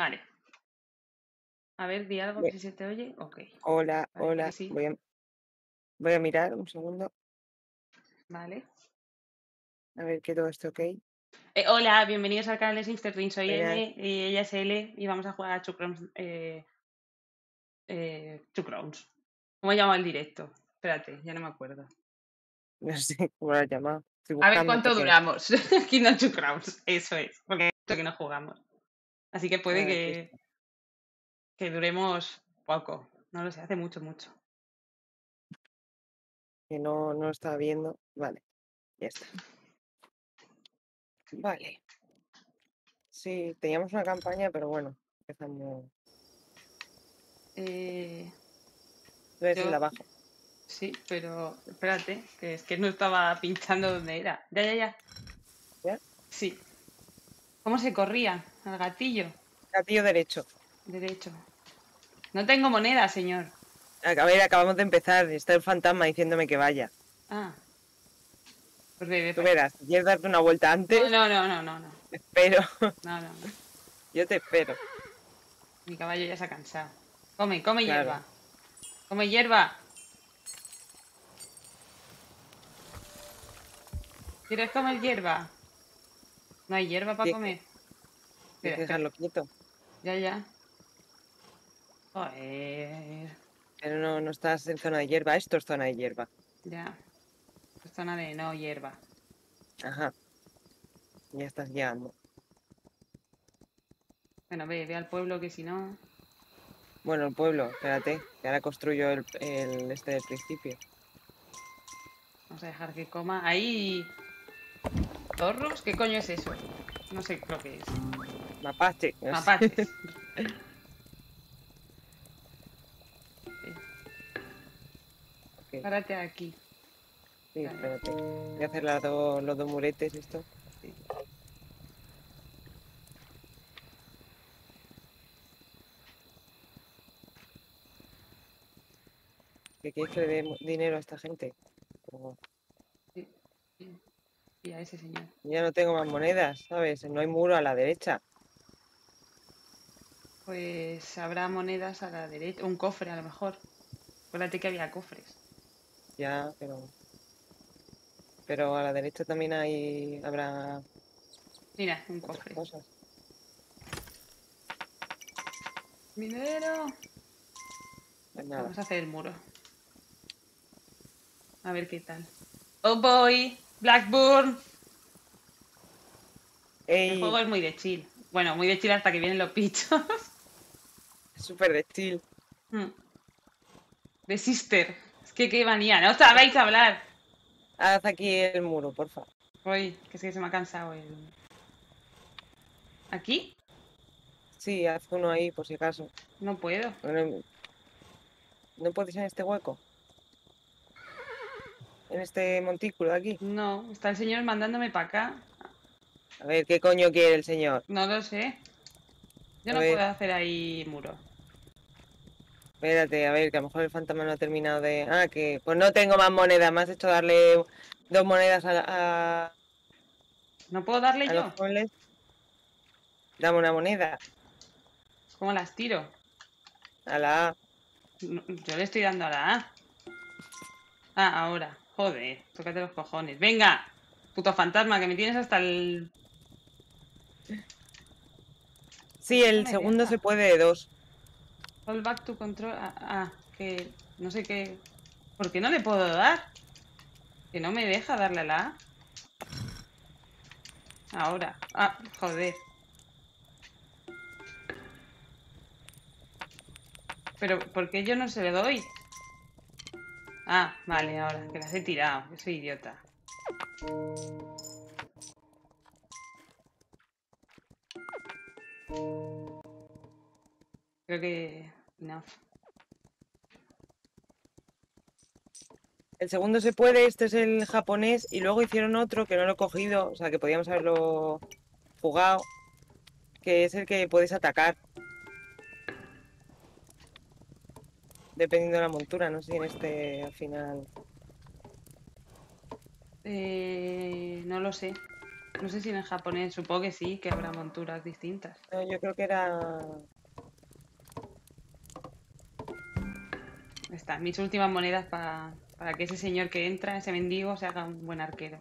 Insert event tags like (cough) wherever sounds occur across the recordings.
Vale. A ver, di algo Bien. si se te oye. Ok. Hola, que hola. sí. Voy a, voy a mirar un segundo. Vale. A ver que todo esté ok. Eh, hola, bienvenidos al canal de Simsterrin. Soy. M y ella es L y vamos a jugar a Two Crowns. Eh, eh, Two Crowns. ¿Cómo llama el directo? Espérate, ya no me acuerdo. (laughs) No sé cómo lo has llamado. A ver cuánto porque- duramos. (laughs) Kingdom Two Crowns. Eso es. Porque es lo que no jugamos. Así que puede que, que duremos poco. No lo sé, hace mucho, mucho. que no, no lo estaba viendo. Vale, ya está. Vale. Sí, teníamos una campaña, pero bueno, empezamos. Eh, si Yo- la bajo. sí, pero espérate, que es que no estaba (laughs) pinchando donde era. Ya, ya, ya. ¿Ya? Sí. ¿Cómo se corría? Al gatillo. Gatillo derecho. Derecho. No tengo moneda, señor. A ver, acabamos de empezar. Está el fantasma diciéndome que vaya. Ah. Pues ve Tú verás, quieres darte una vuelta antes, No, no, no, no, no, no. te espero. (laughs) No, no, no. Yo te espero. Mi caballo ya se ha cansado. Come, come Claro. hierba. Come hierba. ¿Quieres comer hierba? No hay hierba para Sí. comer. Espera, que dejarlo quieto. Ya, ya. Joder. Pero no, no estás en zona de hierba. Esto es zona de hierba. Ya. Es zona de no hierba. Ajá. Ya estás llegando. Bueno, ve, ve al pueblo que si no. Bueno, el pueblo, espérate, que ahora construyo el, el este del principio. Vamos a dejar que coma. Ahí. ¿Zorros? ¿Qué coño es eso? No sé lo que es. Mapache. Mapaches. (laughs) Ok, Párate aquí. sí, espérate. Voy a hacer las dos- los dos muretes esto. Sí. ¿Que quieres que le dé dinero a esta gente? Como, Y a ese señor. ya no tengo más monedas, ¿sabes? No hay muro a la derecha. Pues habrá monedas a la derecha. Un cofre a lo mejor. Acuérdate que había cofres. Ya, pero... Pero a la derecha también hay... habrá Mira, un cofre. cosas. Minero. Pues nada. Vamos a hacer el muro. A ver qué tal. Oh boy, Blackburn. El juego es muy de chill. Bueno, muy de chill hasta que vienen los pichos. (laughs) Súper de chill. De Sister. Es que qué manía. No sabéis hablar. Haz aquí el muro, porfa. Uy, que es que se me ha cansado el. ¿Aquí? Sí, haz uno ahí por si acaso. No puedo. Bueno, ¿No puedes en este hueco? En este montículo de aquí. No, está el señor mandándome para acá. A ver, ¿qué coño quiere el señor? No lo sé. Yo A no ver. puedo hacer ahí muro. Espérate, a ver, que a lo mejor el fantasma no ha terminado de... Ah, que... Pues no tengo más monedas, me has hecho darle dos monedas a, a, ¿No puedo darle a yo? los. Dame una moneda. ¿Cómo las tiro? A la A. No, Yo le estoy dando a la A. Ah, ahora. Joder, tócate los cojones. Venga, puto fantasma, que me tienes hasta el... Sí, el segundo deja. se puede de dos. All back to control. Ah, ah, que no sé qué... ¿Por qué no le puedo dar? Que no me deja darle a la A. Ahora. Ah, joder. Pero, ¿por qué yo no se le doy? Ah, vale, ahora, que las he tirado. Yo soy idiota. Creo que... No. El segundo se puede, este es el japonés, y luego hicieron otro que no lo he cogido, o sea que podíamos haberlo jugado, que es el que puedes atacar. Dependiendo de la montura, no sé si en este al final. Eh, no lo sé. No sé si en japonés, supongo que sí, que habrá monturas distintas. No, yo creo que era. Está, mis últimas monedas pa- para que ese señor que entra, ese mendigo, se haga un buen arquero.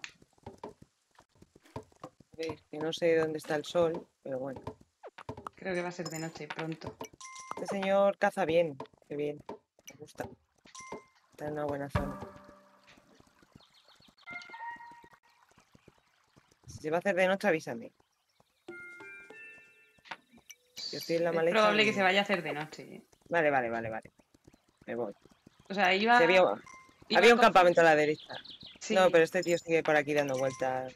a ver, que no sé dónde está el sol, pero bueno. Creo que va a ser de noche pronto. Este señor caza bien, qué bien. Gusta. Está en una buena zona. Si se va a hacer de noche, avísame. Yo estoy en la es probable que se vaya a hacer de noche. ¿eh? Vale, vale, vale, vale. Me voy. O sea, iba. Había, iba había a un campamento a la derecha. Sí, No, pero este tío sigue por aquí dando vueltas.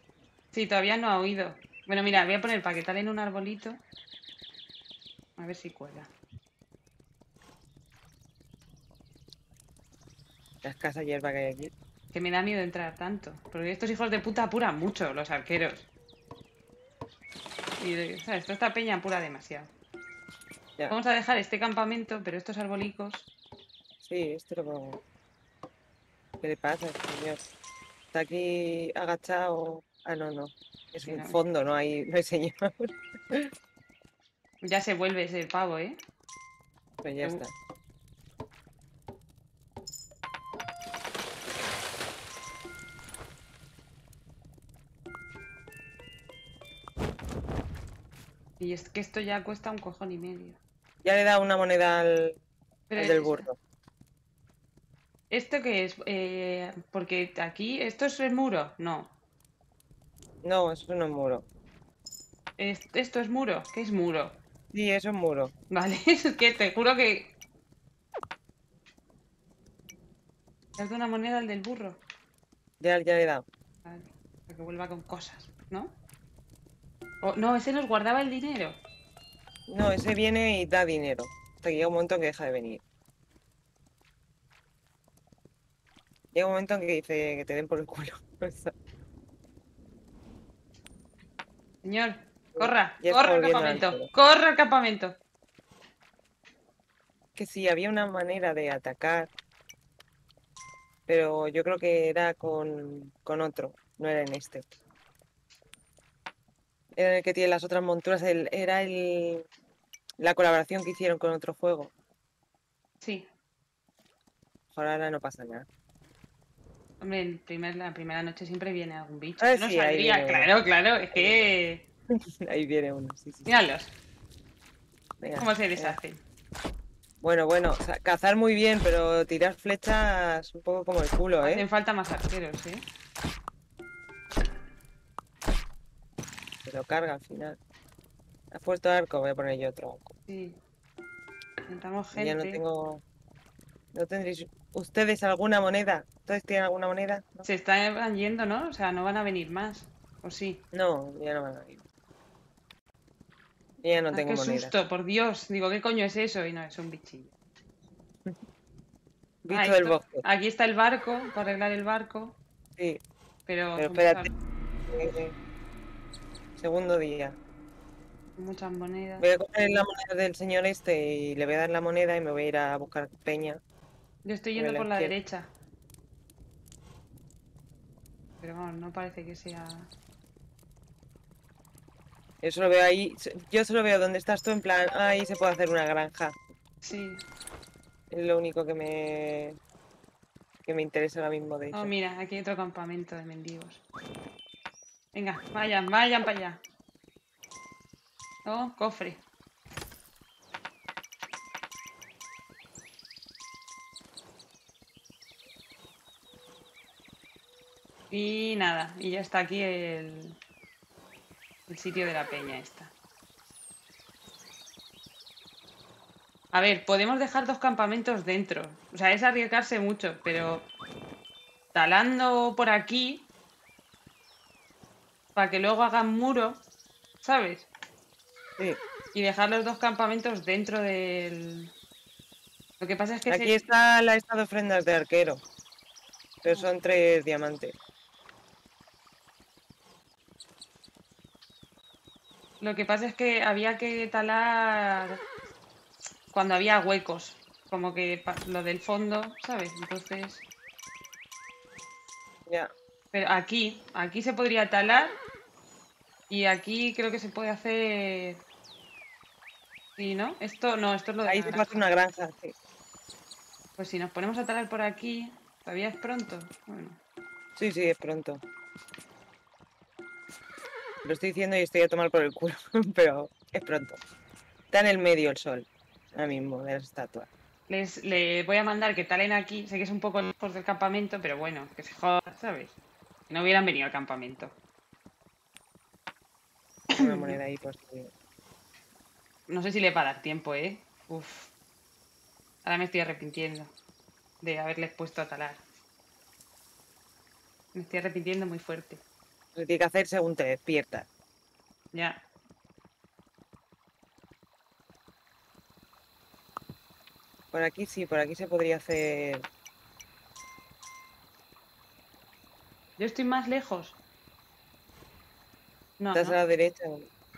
sí, todavía no ha oído. Bueno, mira, voy a poner paquetal en un arbolito. A ver si cuela. La escasa hierba que hay aquí. Que me da miedo entrar tanto. Porque estos hijos de puta apuran mucho, los arqueros. Y, o sea, esto esta peña apura demasiado. Ya. Vamos a dejar este campamento, pero estos arbolicos. Sí, esto lo pongo. ¿Qué le pasa señor? Está aquí agachado. Ah, no, no. Es Sí, un no. fondo, no hay, no hay señor. Ya se vuelve ese pavo, ¿eh? Pues ya está. Y es que esto ya cuesta un cojón y medio. Ya le he dado una moneda al, del burro. ¿Esto qué es? Eh, porque aquí, ¿esto es el muro? No. No, eso no es muro. Es- ¿Esto es muro? ¿Qué es muro? Sí, eso es muro. Vale, (laughs) es que te juro que... Darte una moneda al del burro. Ya, ya le he dado. Vale, para que vuelva con cosas, ¿no? No, ese nos guardaba el dinero. No, ese viene y da dinero. Hasta que llega un momento en que deja de venir. Llega un momento en que dice que te den por el culo. (laughs) Señor, corra, Ya corra al campamento, corra al campamento. que sí, había una manera de atacar, pero yo creo que era con, con otro, no era en este. Era en el que tiene las otras monturas, el- era el, la colaboración que hicieron con otro juego. Sí, Ahora no pasa nada. hombre, en primer, la primera noche siempre viene algún bicho. Ah, no sí, saldría, claro, claro, es que... (laughs) Ahí viene uno, sí, sí. Míralos, Venga, cómo se deshacen. Bueno, bueno, o sea, cazar muy bien, pero tirar flechas un poco como el culo, ¿eh? Hacen falta más arqueros, ¿eh? Se lo carga al final. Has puesto arco, voy a poner yo otro arco. Sí. Intentamos Y Ya no gente. tengo. ¿No tendréis ustedes alguna moneda? ¿Ustedes tienen alguna moneda? ¿No? Se están yendo, ¿no? O sea, no van a venir más. ¿O sí? No, ya no van a ir. Ya no Ah, tengo qué moneda. susto, por Dios. Digo, ¿qué coño es eso? Y no, es un bichillo. (laughs) Bicho Ah, del bosque. Aquí está el barco, para arreglar el barco. Sí, Pero, pero son espérate. Segundo día. muchas monedas. Voy a coger la moneda del señor este y le voy a dar la moneda y me voy a ir a buscar peña. Yo estoy yendo por la izquierda. derecha. Pero vamos, no parece que sea. Yo solo veo ahí. Yo solo veo dónde estás tú, en plan, ahí se puede hacer una granja. Sí. Es lo único que me. que me interesa ahora mismo de Oh, eso. mira, aquí hay otro campamento de mendigos. Venga, vayan, vayan para allá. Oh, cofre. Y nada, y ya está aquí el, el sitio de la peña esta. A ver, podemos dejar dos campamentos dentro. O sea, es arriesgarse mucho, pero talando por aquí para que luego hagan muro, ¿sabes? Sí. Y dejar los dos campamentos dentro del... Lo que pasa es que Aquí se- está la esta de ofrendas de arquero. Pero son tres diamantes. lo que pasa es que había que talar cuando había huecos, como que lo del fondo, ¿sabes? Entonces, Ya. pero aquí, aquí se podría talar Y aquí creo que se puede hacer... Sí, ¿no? Esto no, esto es lo de Ahí la se hacer una granja, sí. Pues si nos ponemos a talar por aquí, todavía es pronto. Bueno, Sí, sí, es pronto. Lo estoy diciendo y estoy a tomar por el culo, (laughs) pero es pronto. Está en el medio el sol, ahora mismo, de las estatuas. les, le voy a mandar que talen aquí. Sé que es un poco lejos del campamento, pero bueno, que se joda, ¿sabes? Que no hubieran venido al campamento. Una moneda ahí, pues. No sé si le va a dar tiempo, ¿eh? Uf. Ahora me estoy arrepintiendo de haberles puesto a talar. Me estoy arrepintiendo muy fuerte. Se tiene que hacer según te despiertas. Ya. Por aquí sí, por aquí se podría hacer. Yo estoy más lejos. No, Estás no. a la derecha.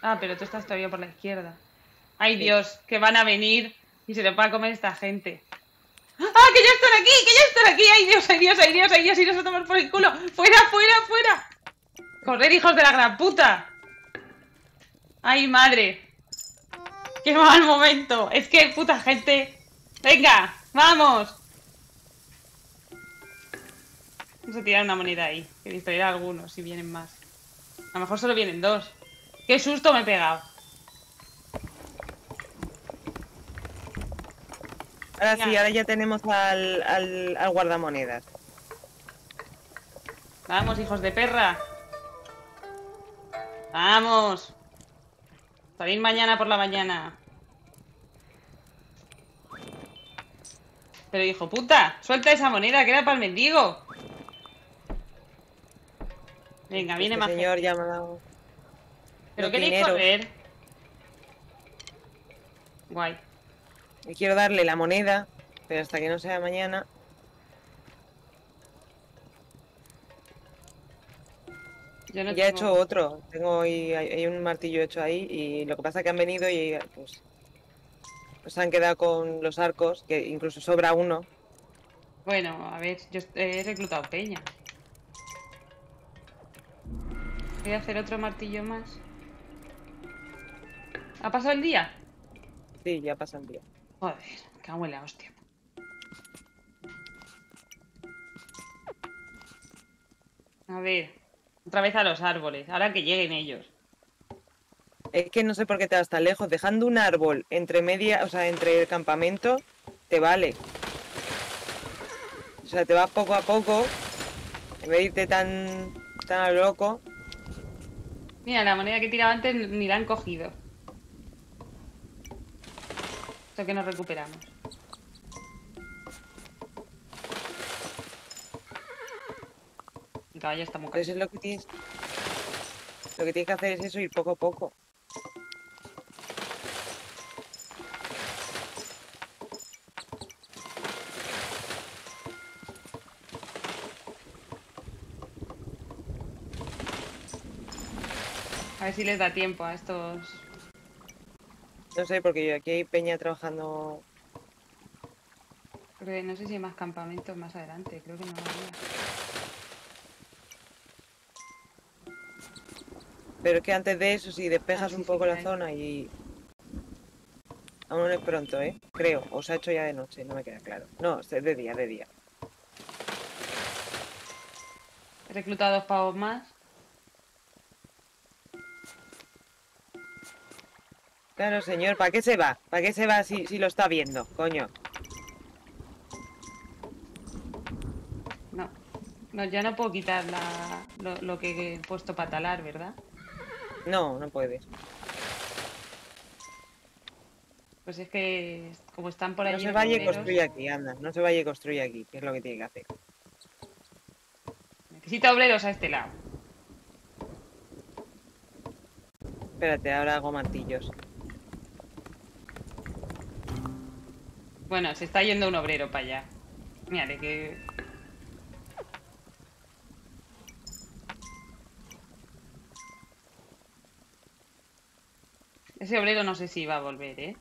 Ah, pero tú estás todavía por la izquierda. Ay, Dios, que van a venir y se lo va a comer esta gente. ¡Ah, que ya están aquí! ¡Que ya están aquí! ¡Ay, Dios, ay, Dios, ay, Dios, ay, Dios! ¡Iros a tomar por el culo! ¡Fuera, fuera, fuera! ¡Correr, hijos de la gran puta! ¡Ay, madre! ¡Qué mal momento! Es que, puta gente... ¡Venga! ¡Vamos! Vamos a tirar una moneda ahí. Que distraerá a algunos si vienen más. A lo mejor solo vienen dos. ¡Qué susto me he pegado! Ahora sí, ahora ya tenemos al, al, al guardamonedas. Vamos, hijos de perra. Vamos. Salid mañana por la mañana. Pero hijo puta, suelta esa moneda que era para el mendigo. Venga, viene Este más. señor ya me ha dado. ¿Pero dineros. correr? Guay. Y quiero darle la moneda, pero hasta que no sea mañana. Yo no Ya he tengo- hecho otro. Tengo ahí, hay, hay un martillo hecho ahí y lo que pasa es que han venido y pues, pues se han quedado con los arcos, que incluso sobra uno. Bueno, a ver, yo he reclutado peña. Voy a hacer otro martillo más. ¿Ha pasado el día? Sí, ya pasa el día. Joder, cago en la hostia. A ver, otra vez a los árboles, ahora que lleguen ellos. Es que no sé por qué te vas tan lejos. Dejando un árbol entre media, o sea, entre el campamento, te vale. O sea, te vas poco a poco. En vez de irte tan, tan a lo loco. Mira, la moneda que tiraba antes ni la han cogido. Esto que nos recuperamos. El caballo está muy caro. es lo que tienes. Lo que tienes que hacer es eso, ir poco a poco. A ver si les da tiempo a estos. No sé, porque yo aquí hay peña trabajando. Porque no sé si hay más campamentos más adelante. Creo que no había. Pero es que antes de eso, si despejas Ah, sí, un poco la hay. zona y. Aún no es pronto, ¿eh? Creo. O se ha hecho ya de noche, no me queda claro. No, es de día, de día. He reclutado dos pavos más. Claro, señor, ¿para qué se va? ¿Para qué se va si, si lo está viendo? Coño. No. No, ya no puedo quitar la, lo, lo que he puesto para talar, ¿verdad? No, no puedes. Pues es que como están por No allí se vaya y construye aquí, anda. No se vaya y construye aquí, que es lo que tiene que hacer. Necesito obreros a este lado. Espérate, ahora hago martillos. Bueno, se está yendo un obrero para allá. Mírale que... Ese obrero no sé si va a volver, ¿eh?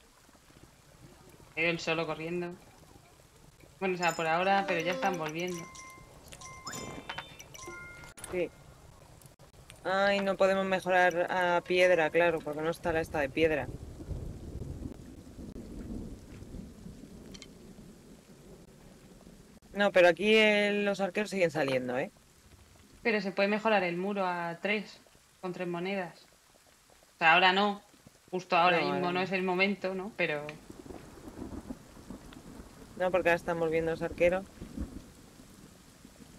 Veo el solo corriendo. Bueno, o sea, por ahora, pero ya están volviendo. Sí. Ay, no podemos mejorar a piedra, claro, porque no está la esta de piedra. No, pero aquí el- los arqueros siguen saliendo, ¿eh? Pero se puede mejorar el muro a tres, con tres monedas. O sea, ahora no. Justo ahora No, mismo no. es el momento, ¿no? Pero No, porque ahora estamos viendo los arqueros.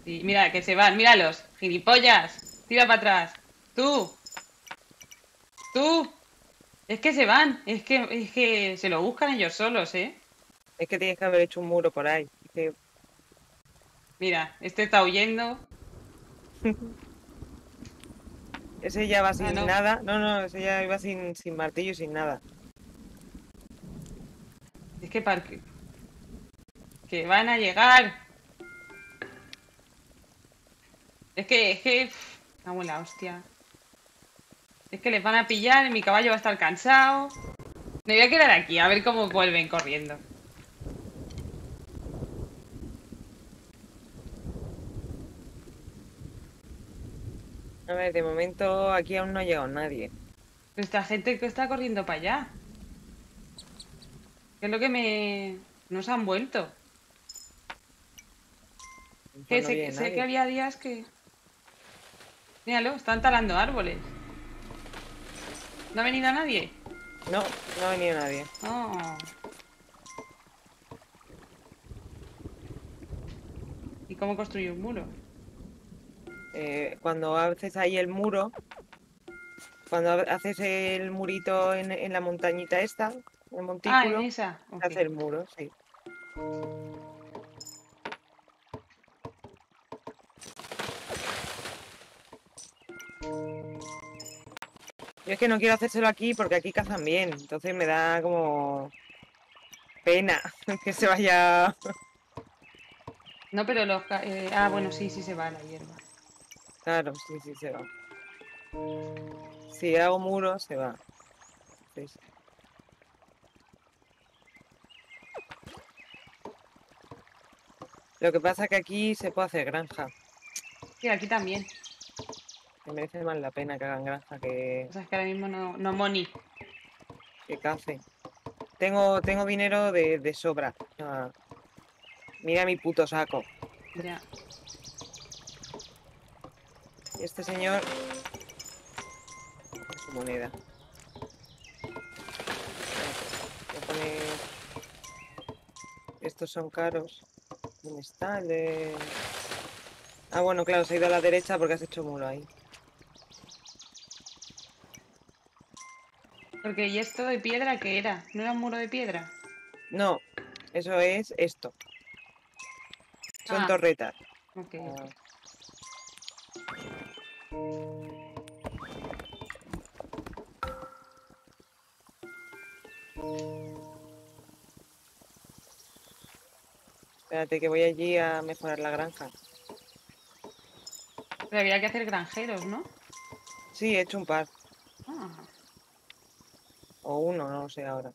sí, mira, que se van, míralos. Gilipollas. Tira para atrás. Tú. Tú. Es que se van. Es que, es que se lo buscan ellos solos, ¿eh? Es que tienes que haber hecho un muro por ahí. Es que- Mira, este está huyendo. Ese ya va sin Ah, no. nada. No, no, ese ya iba sin, sin martillo y sin nada. Es que para que... que van a llegar. Es que, es que... Cago en la hostia. Es que les van a pillar y mi caballo va a estar cansado. Me voy a quedar aquí a ver cómo vuelven corriendo. A ver, de momento aquí aún no ha llegado nadie. Esta gente que está corriendo para allá. ¿Qué es lo que me... nos han vuelto? Pues Que no sé, que había días que... Míralo, están talando árboles. ¿No ha venido nadie? No, no ha venido nadie. Oh. ¿Y cómo construye un muro? Eh, cuando haces ahí el muro, cuando ha- haces el murito en, en la montañita esta, el Ah, montículo, en esa. se ok. hace el muro, sí. Yo es que no quiero hacérselo aquí porque aquí cazan bien, entonces me da como pena (laughs) que se vaya. No, pero los... eh, ah, bueno, sí, sí se va la hierba. Claro, sí, sí, se va. Si hago muro, se va. Sí, sí. Lo que pasa que aquí se puede hacer granja. Sí, aquí también. Me merece más la pena que hagan granja que, O sea, es que ahora mismo no, no money. que cacen. Tengo, tengo dinero de, de sobra. sea, mira mi puto saco. Ya. Y este señor. Su moneda. Voy a poner- Estos son caros. ¿Dónde está el de.? Ah, bueno, claro, se ha ido a la derecha porque has hecho muro ahí. Porque ¿y esto de piedra qué era? ¿No era un muro de piedra? No, eso es esto. Son Ah. torretas. Ok. Ah. Espérate que voy allí a mejorar la granja. Pero había que hacer granjeros, ¿no? Sí, he hecho un par. Ah, O uno, no lo sé ahora.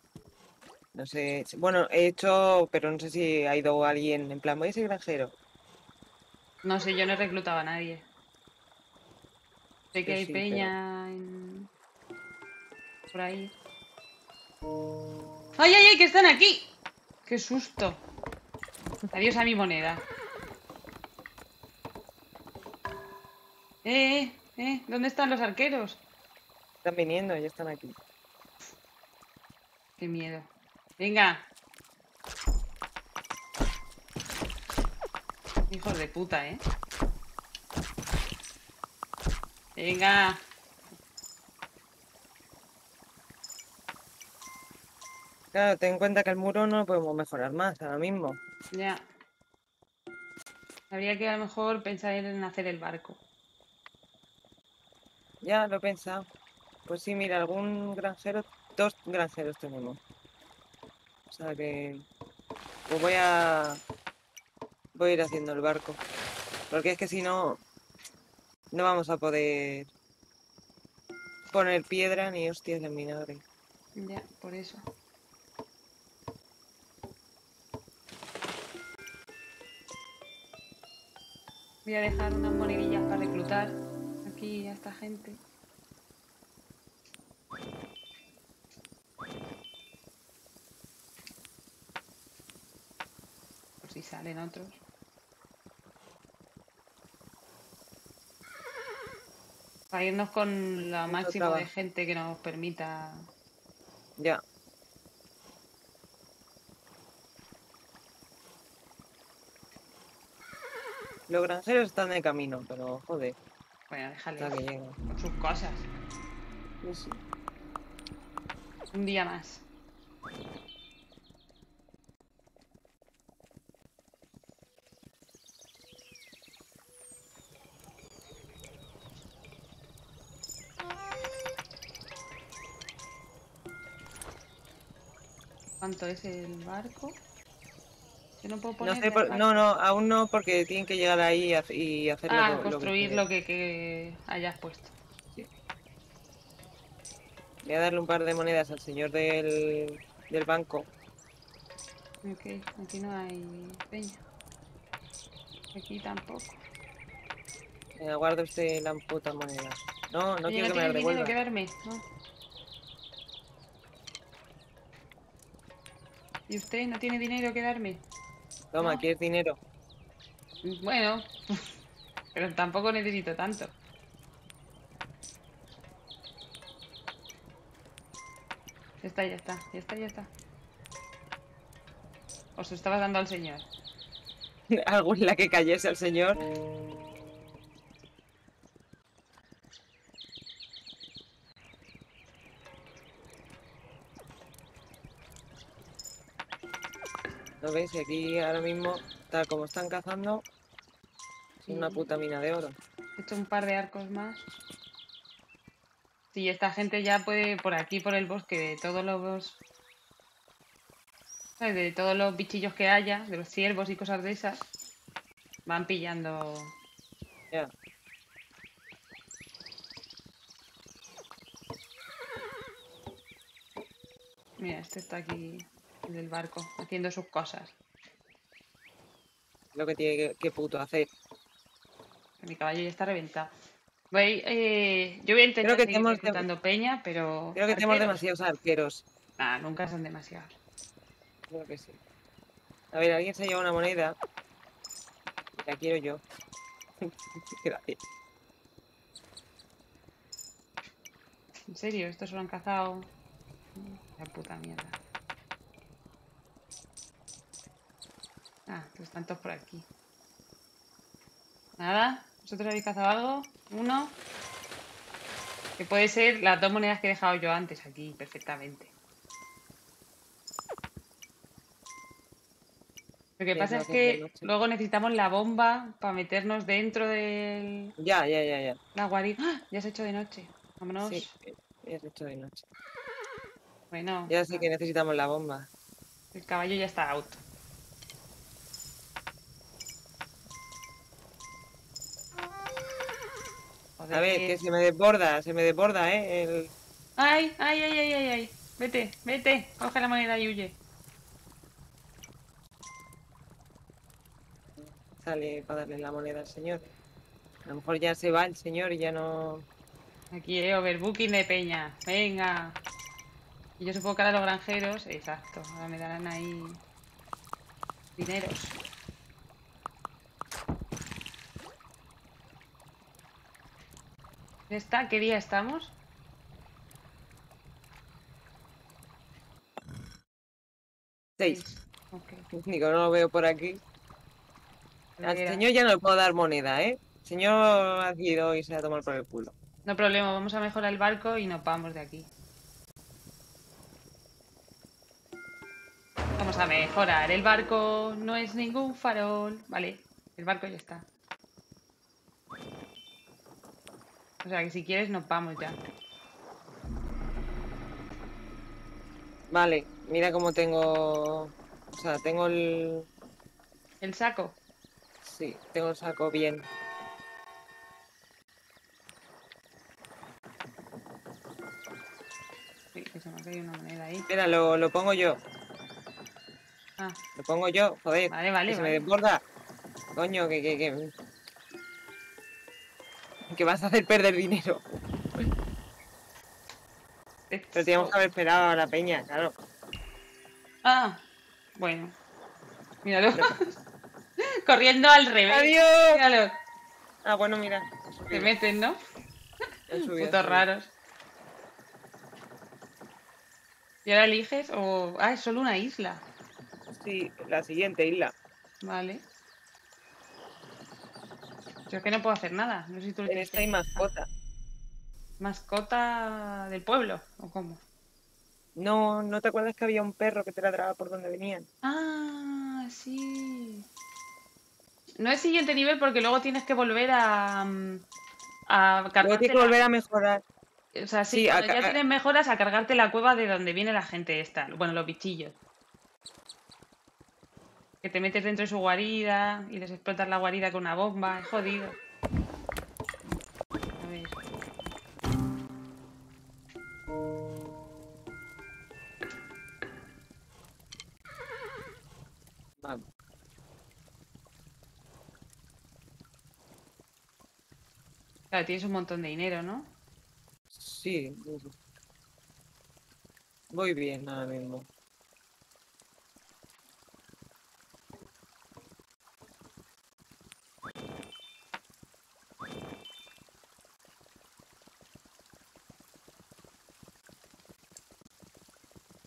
No sé. Bueno, he hecho, pero no sé si ha ido alguien en plan, voy a ser granjero. no sé, yo no reclutaba a nadie. Sé que Yo hay sí, pero- peña en... por ahí. ¡Ay, ay, ay! ¡Que están aquí! ¡Qué susto! Adiós a mi moneda. Eh, eh, eh, ¿dónde están los arqueros? Están viniendo, ya están aquí. Qué miedo. Venga. Hijos de puta, ¿eh? Venga. Claro, ten en cuenta que el muro no lo podemos mejorar más ahora mismo. Ya. Habría que a lo mejor pensar en hacer el barco. Ya lo he pensado. Pues sí, mira, algún granjero, dos granjeros tenemos. O sea que pues voy a voy a ir haciendo el barco. Porque es que si no no vamos a poder poner piedra ni hostias de vinagre. Ya, por eso. Voy a dejar unas monedillas para reclutar. Aquí. aquí a esta gente. Por si salen otros. Para irnos con la máximo de gente que nos permita. Ya. Los granjeros están de camino, pero joder, Bueno, déjale hasta que llegan. con sus cosas. Sí, sí. Un día más. ¿Cuánto es el barco? Yo no puedo No poner sé, el por- no, no, aún no, porque tienen que llegar ahí y hac- y hacer Ah, lo, lo que construir lo que, que hayas puesto. Voy a darle un par de monedas al señor del, del banco. Ok, aquí no hay peña. Aquí tampoco. Venga, guarda usted la puta moneda. No, no Oye, quiero no que me la devuelva. que darme, ¿no? ¿Y usted no tiene dinero que darme? Toma, no. ¿quieres dinero? Bueno, (laughs) pero tampoco necesito tanto. Ya está, ya está, ya está, ya está. Os lo estaba dando al señor. (laughs) La que cayese al señor. ¿No veis? Aquí ahora mismo, tal como están cazando, es una puta mina de oro. He hecho un par de arcos más. Sí, esta gente ya puede por aquí, por el bosque, de todos los. De todos los bichillos que haya, de los ciervos y cosas de esas, van pillando. Ya. Mira, este está aquí, el del barco, haciendo sus cosas. Lo que tiene que, que puto hacer. Mi caballo ya está reventado. Voy, eh, yo voy a intentar Creo que seguir tenemos peña, pero. Creo que tenemos demasiados arqueros. Nah, nunca son demasiados. Creo que sí. A ver, alguien se lleva una moneda. La quiero yo. (laughs) Gracias. En serio, estos lo han cazado. La puta mierda. Ah, pues están todos por aquí. Nada, ¿vosotros habéis cazado algo? ¿Uno? Que puede ser las dos monedas que he dejado yo antes aquí, perfectamente. Lo que pasa es que luego necesitamos la bomba para meternos dentro de Ya, ya, ya, ya. la guarida. ¡Ah! Ya se ha hecho de noche. Vámonos. Sí, eh, es hecho de noche. Bueno, Ya sé que necesitamos la bomba. el caballo ya está out. A ver, que se me desborda, se me desborda, ¿eh? El... Ay, ay, ay, ay, ay, ay. Vete, vete. Coge la moneda y huye. Sale para darle la moneda al señor. A lo mejor ya se va el señor y ya no... Aquí, eh, overbooking de peña. Venga. Y yo supongo que ahora los granjeros, exacto, ahora me darán ahí dineros. ¿Ya está? ¿Qué día estamos? Seis. Ok. Digo, no lo veo por aquí. Al Mira, señor ya no le puedo dar moneda, ¿eh? El señor ha ido y se va a tomar por el culo. No problema, vamos a mejorar el barco y nos vamos de aquí. Vamos a mejorar. El barco no es ningún farol. Vale, el barco ya está. O sea que si quieres nos vamos ya. Vale, mira cómo tengo... O sea, tengo el... El saco. Sí, tengo el saco bien. Sí, que se me ha caído una moneda ahí. Espera, lo, lo pongo yo. Ah, Lo pongo yo, joder. vale, vale, que se me desborda. Coño, que, que, que... Que vas a hacer perder dinero. Pero teníamos que haber esperado a la peña, claro. Ah, bueno. Míralo. (laughs) Corriendo al revés. ¡Adiós! Míralo. Ah, bueno, mira. Te meten, ¿no? Subido, Putos raros. ¿Y ahora eliges? O... Ah, es solo una isla. Sí, la siguiente isla. Vale. Yo es que no puedo hacer nada. No sé si tú esta hay mascota. ¿Mascota del pueblo? ¿O cómo? No, ¿no te acuerdas que había un perro que te ladraba por donde venían? Ah, sí. No es siguiente nivel porque luego tienes que volver a. mm, A Luego cargarte tienes que la- volver a mejorar. O sea, sí, Sí, a ya tienes mejoras a cargarte la cueva de donde viene la gente esta. Bueno, los bichillos. Que te metes dentro de su guarida y les explotas la guarida con una bomba. Es jodido. A ver. Claro, tienes un montón de dinero, ¿no? Sí. Voy bien ahora mismo.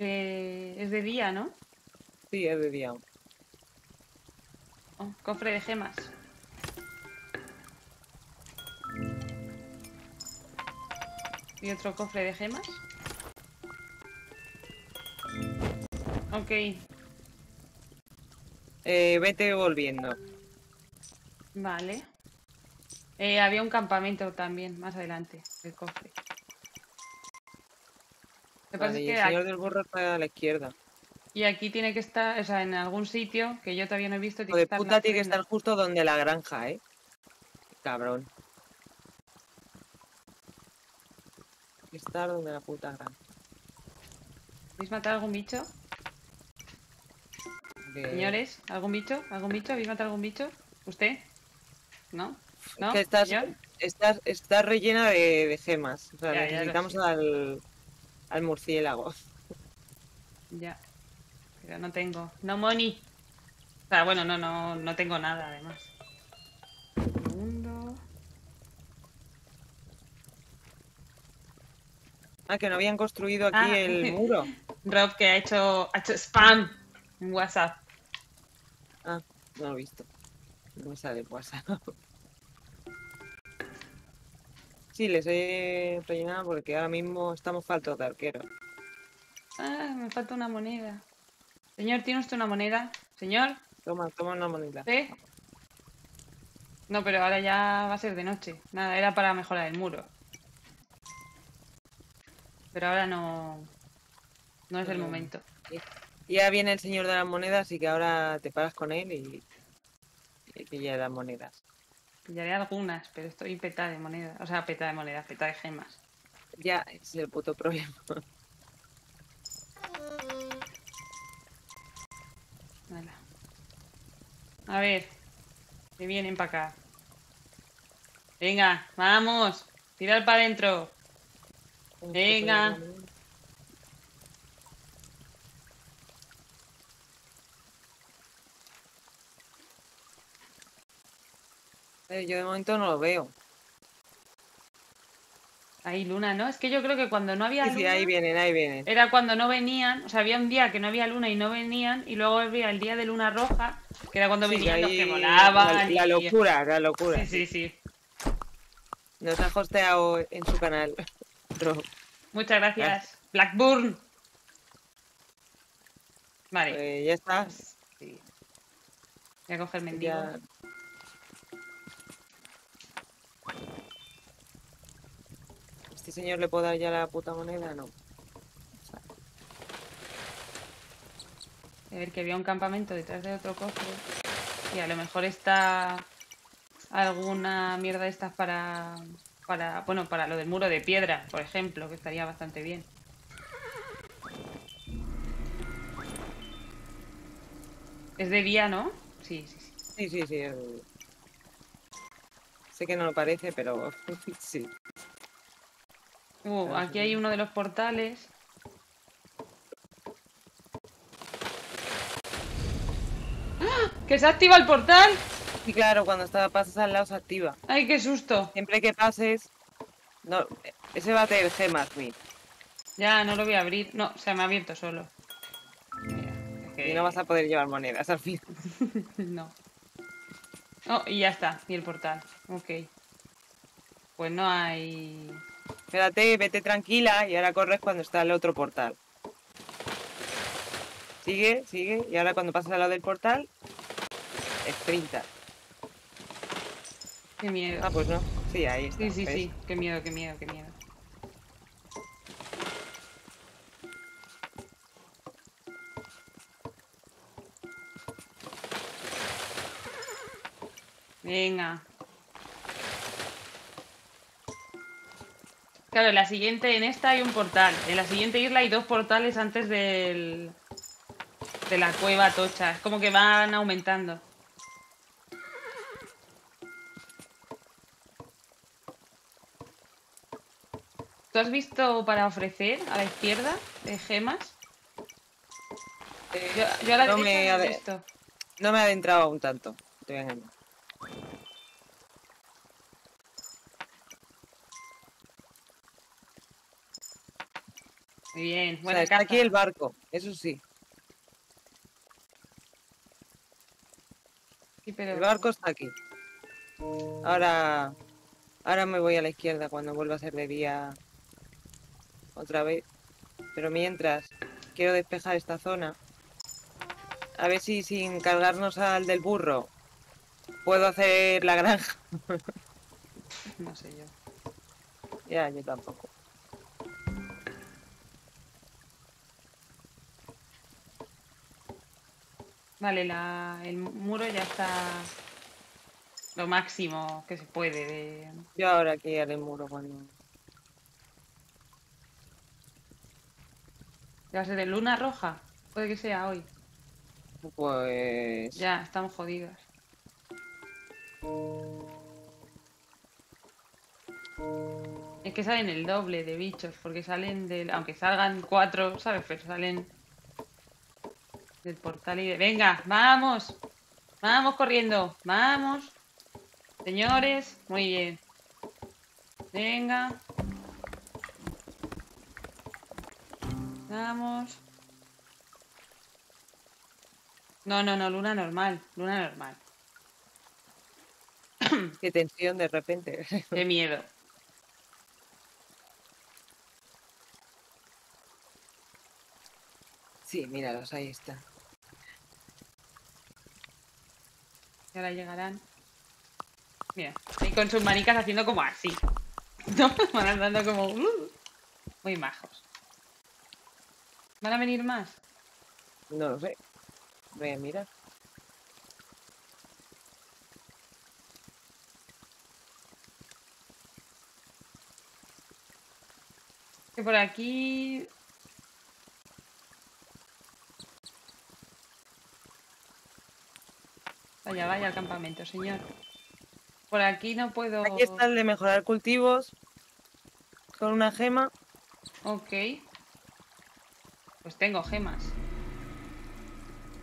Es de día, ¿no? Sí, es de día. Oh, cofre de gemas. Y otro cofre de gemas. Ok. Eh, vete volviendo. Vale. Eh, había un campamento también, más adelante, el cofre. Vale, y que el señor aquí, del burro está a la izquierda. y aquí tiene que estar, o sea, en algún sitio que yo todavía no he visto. Tiene de que puta tiene que estar justo donde la granja, ¿eh? Cabrón. Tiene que Estar donde la puta granja. ¿Habéis matado algún bicho? Señores, ¿algún bicho? ¿Algún bicho? ¿Habéis matado algún bicho? ¿Usted? ¿No? ¿No? que estás, estás, estás rellena de, de gemas. O sea, Ya, necesitamos al, al murciélago. Ya. Pero no tengo. No money. O sea, bueno, no, no, no tengo nada además. Segundo. Ah, que no habían construido aquí Ah. el (laughs) muro. Rob que ha hecho, ha hecho spam en WhatsApp. Ah, no lo he visto. No me sale WhatsApp. (laughs) Sí, les he rellenado porque ahora mismo estamos faltos de arqueros. Ah, me falta una moneda. Señor, ¿tiene usted una moneda? Señor, Toma, toma una moneda. ¿usted? No, pero ahora ya va a ser de noche. Nada, era para mejorar el muro. Pero ahora no. No es el momento. Ya viene el señor de las monedas, así que ahora te paras con él y, y pilla las monedas. Pillaré algunas, pero estoy petada de moneda. O sea, petada de moneda, petada de gemas. Ya, ese es el puto problema. A ver. Que vienen para acá. Venga, vamos. Tirar para adentro. Venga. Yo de momento no lo veo. Ahí, Luna, ¿no? Es que yo creo que cuando no había luna. sí, ahí vienen, ahí vienen. Era cuando no venían, o sea, había un día que no había luna y no venían, y luego había el día de luna roja, que era cuando Sí, venían los que volaban. La, la y- locura, la locura. Sí, sí, sí. Nos ha hosteado en su canal. (laughs) Ro. Muchas gracias. Blackburn. Vale. Pues ya está. Sí. Voy a coger mendigo. Ya... ¿Este señor le puedo dar ya la puta moneda? No. A ver que había un campamento detrás de otro cofre. Y a lo mejor está alguna mierda de estas para, para, bueno, para lo del muro de piedra, por ejemplo, que estaría bastante bien. Es de día, ¿no? Sí, sí, sí. Sí, sí, sí. Sé que no lo parece, pero (laughs) sí. Uh, aquí sí. hay uno de los portales. ¡Ah! ¡Que se activa el portal! Y claro, cuando está, pasas al lado se activa. ¡Ay, qué susto! Siempre que pases... No, ese va a tener gemas, mi. Ya, no lo voy a abrir. No, se me ha abierto solo. Mira, es que- Y no vas a poder llevar monedas al fin. (laughs) No. Oh, y ya está. Y el portal. Ok. Pues no hay... Espérate, vete tranquila y ahora corres cuando está el otro portal. Sigue, sigue, y ahora cuando pasas al lado del portal, sprinta. Qué miedo. Ah, pues no. Sí, ahí está. Sí, sí, ¿ves? sí. Qué miedo, qué miedo, qué miedo. Venga. Claro, en la siguiente, en esta hay un portal. En la siguiente isla hay dos portales antes del... De la cueva tocha. Es como que van aumentando. ¿Tú has visto para ofrecer a la izquierda de gemas? Eh, Yo, yo a la no, derecha me no he visto. no me he adentrado aún tanto. Te voy a engañar. Muy bien, O buena sea, está aquí el barco, eso sí. Sí, pero... El barco está aquí. Ahora, ahora me voy a la izquierda cuando vuelva a ser de día otra vez. Pero mientras, quiero despejar esta zona. A ver si sin cargarnos al del burro puedo hacer la granja. (laughs) No sé yo. Ya, yo tampoco. Vale, la, el muro ya está lo máximo que se puede de... Yo ahora aquí haré el muro cuando... ¿Va a ser de luna roja? Puede que sea hoy. Pues... Ya, estamos jodidas. Es que salen el doble de bichos, porque salen del... Aunque salgan cuatro, ¿sabes? Pero salen del portal y de... ¡Venga, vamos! ¡Vamos corriendo! ¡Vamos! Señores, muy bien. Venga. Vamos. No, no, no, luna normal. Luna normal. (clears throat) Qué tensión de repente. (laughs) Qué miedo. Sí, míralos, ahí está. Y ahora llegarán. Mira, ahí con sus manicas haciendo como así. (laughs) ¿No? Van andando como. "Uh". Muy majos. ¿Van a venir más? No lo sé. Voy a mirar. Que por aquí. Vaya, vaya al campamento, señor. Por aquí no puedo. Aquí está el de mejorar cultivos. Con una gema. Ok. Pues tengo gemas.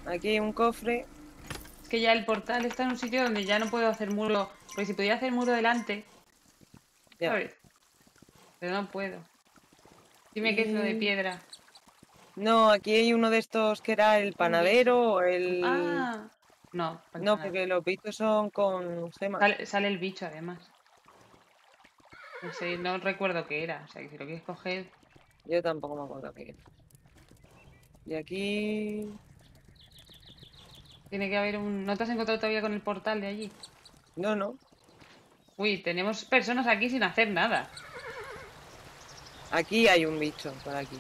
Aquí un cofre. Es que ya el portal está en un sitio donde ya no puedo hacer muro. Porque si pudiera hacer muro delante, Ya. ¿sabes? Pero no puedo. Dime qué es lo de Mm. piedra. No, aquí hay uno de estos que era el panadero o el... Ah, no. no, nada. porque los bichos son con gemas. Sale, sale el bicho además. No sé, no recuerdo qué era. O sea, que si lo quieres coger. Yo tampoco me acuerdo qué era. Y aquí... Tiene que haber un. ¿No te has encontrado todavía con el portal de allí? No, no. Uy, tenemos personas aquí sin hacer nada. Aquí hay un bicho, por aquí.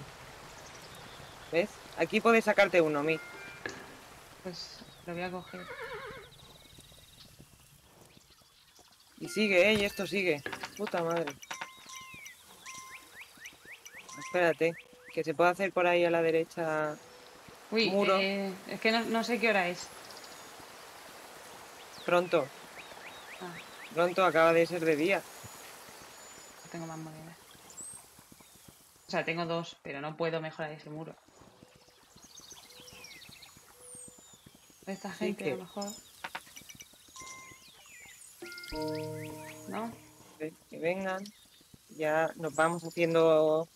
¿Ves? Aquí puedes sacarte uno, mi. Pues lo voy a coger. Y sigue, ¿eh? Y esto sigue. Puta madre. Espérate. Que se puede hacer por ahí a la derecha. Uy, Muro. eh, es que no, no sé qué hora es. Pronto. Ah, Pronto acaba de ser de día. No tengo más monedas. O sea, tengo dos, pero no puedo mejorar ese muro. Esta gente a lo mejor. ¿No? Que vengan. Ya nos vamos haciendo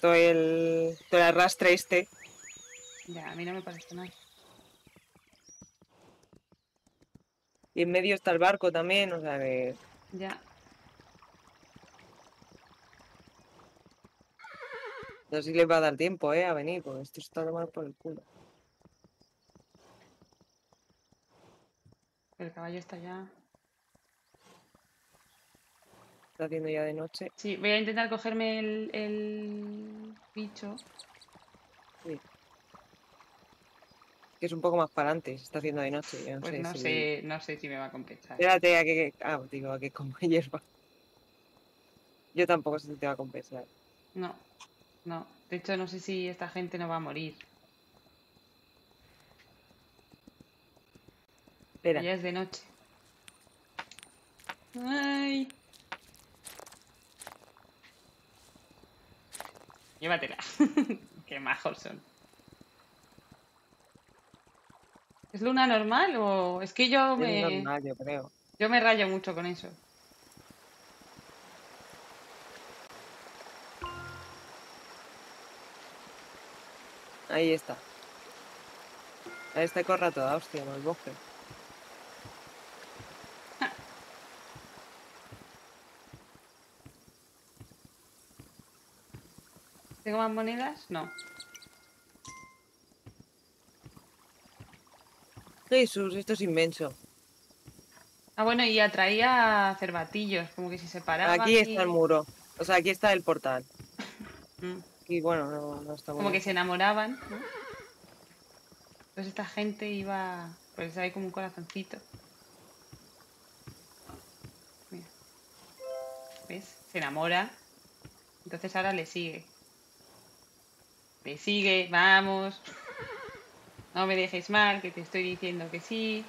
todo el, todo el arrastre este. Ya, a mí no me parece mal. Y en medio está el barco también, o sea que Ya. no sé si les va a dar tiempo, ¿eh? A venir, porque esto está tomado por el culo. El caballo está ya. Está haciendo ya de noche. Sí, voy a intentar cogerme el, el bicho. Que es un poco más para adelante, se está haciendo de noche. Yo no Pues sé no si- sé, no sé si me va a compensar. Espérate a que. Ah, digo, a que coma (laughs) hierba. Yo tampoco sé si te va a compensar. No, no. De hecho, no sé si esta gente no va a morir. Espera, Ya es de noche. Ay. Llévatela. (laughs) Qué majos son. ¿Es luna normal o es que yo es me, normal, yo creo. yo me rayo mucho con eso? Ahí está. Ahí está corra toda hostia el bosque. ¿Tengo más monedas? No. Jesús, esto es inmenso. Ah, bueno, y atraía cervatillos, como que se paraba Aquí está el muro. O sea, aquí está el portal. (laughs) Mm. Y bueno, no, no está como que se enamoraban, ¿no? Entonces esta gente iba, pues hay como un corazoncito. Mira. ¿Ves? Se enamora. Entonces ahora le sigue. Le sigue, vamos. No me dejes mal, que te estoy diciendo que sí.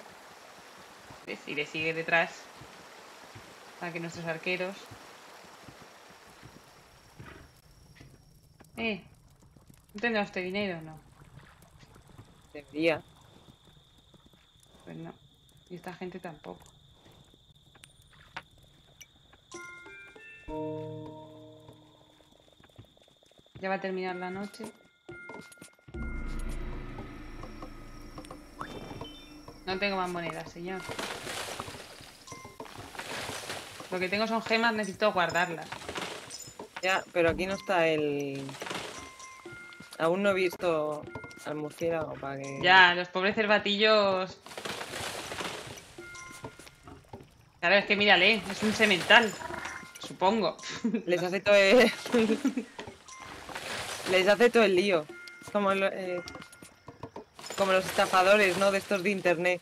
Y le sigue detrás. Para que nuestros arqueros. Eh, ¿no tendrá usted dinero? No. Debería. Pues no. Y esta gente tampoco. Ya va a terminar la noche. No tengo más monedas, señor. Lo que tengo son gemas, necesito guardarlas. Ya, pero aquí no está el. Aún no he visto al murciélago para que. Ya, los pobres cervatillos. Claro, es que mírale, es un semental. Supongo. (laughs) Les hace todo el. (laughs) Les hace todo el lío. Como, lo- eh, como los estafadores, ¿no? De estos de internet.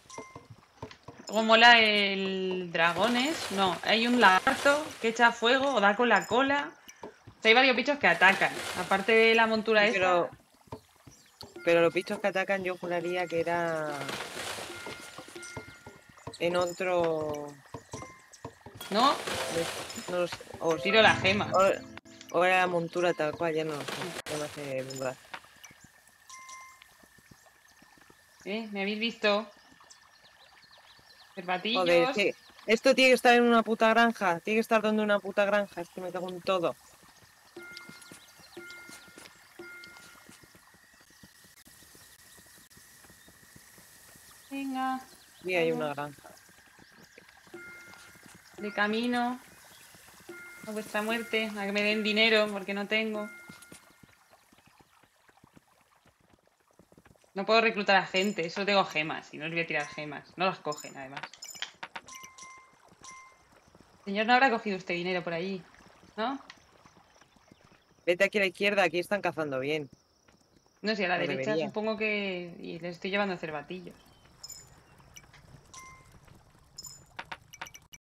¿Cómo mola el dragones? No, hay un lagarto que echa fuego o da con la cola. O sea, hay varios bichos que atacan. Aparte de la montura esta. Pero. Pero los bichos que atacan, yo juraría que era. En otro. No, No lo sé, o, tiro la gema. o- o era la montura tal cual, ya no lo sé. Ya me hace ¿Eh? ¿Me habéis visto? Joder, sí. Esto tiene que estar en una puta granja. Tiene que estar donde una puta granja. Es que me cago en todo. Venga, Y hay una granja. de camino. A vuestra muerte. A que me den dinero porque no tengo. No puedo reclutar a gente, solo tengo gemas y no les voy a tirar gemas. No las cogen, además. Señor, no habrá cogido usted dinero por allí, ¿no? Vete aquí a la izquierda, aquí están cazando bien. No sé, a la No derecha debería. supongo que... Y les estoy llevando cervatillos.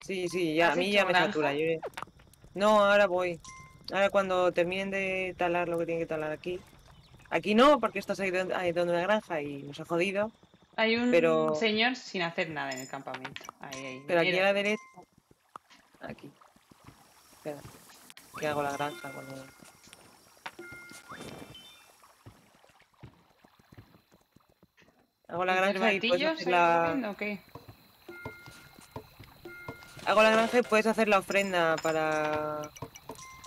Sí, sí, ya, a ¿Has mí ya me satura. yo No, ahora voy. Ahora cuando terminen de talar lo que tienen que talar aquí. Aquí no, porque estás ahí donde, ahí donde una granja y nos ha jodido. Hay un Pero- señor sin hacer nada en el campamento. Ahí, ahí. Pero aquí a la derecha, Aquí. Espera. Que hago la granja cuando... Hago la granja y puedes ¿Cervatillos hacer la... qué? Hago la granja y puedes hacer la ofrenda para...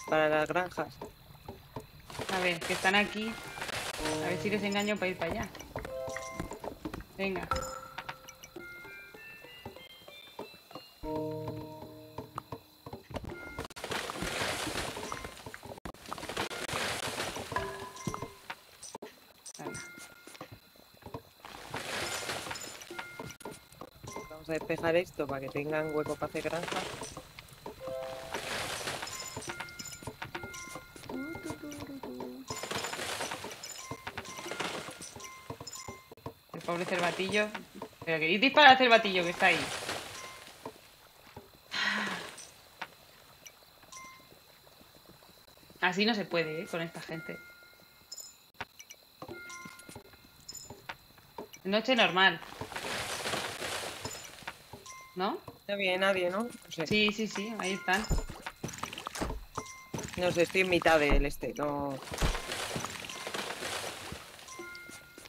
Para las granjas. A ver, que están aquí. A ver si les engaño para ir para allá. Venga. Vamos a despejar esto para que tengan hueco para hacer granja. Pobre cervatillo. Pero queréis disparar al cervatillo que está ahí. Así no se puede, ¿eh? Con esta gente. Noche normal. ¿No? No viene nadie, ¿no? No sé. Sí, sí, sí, ahí están. No sé, estoy en mitad del este. No...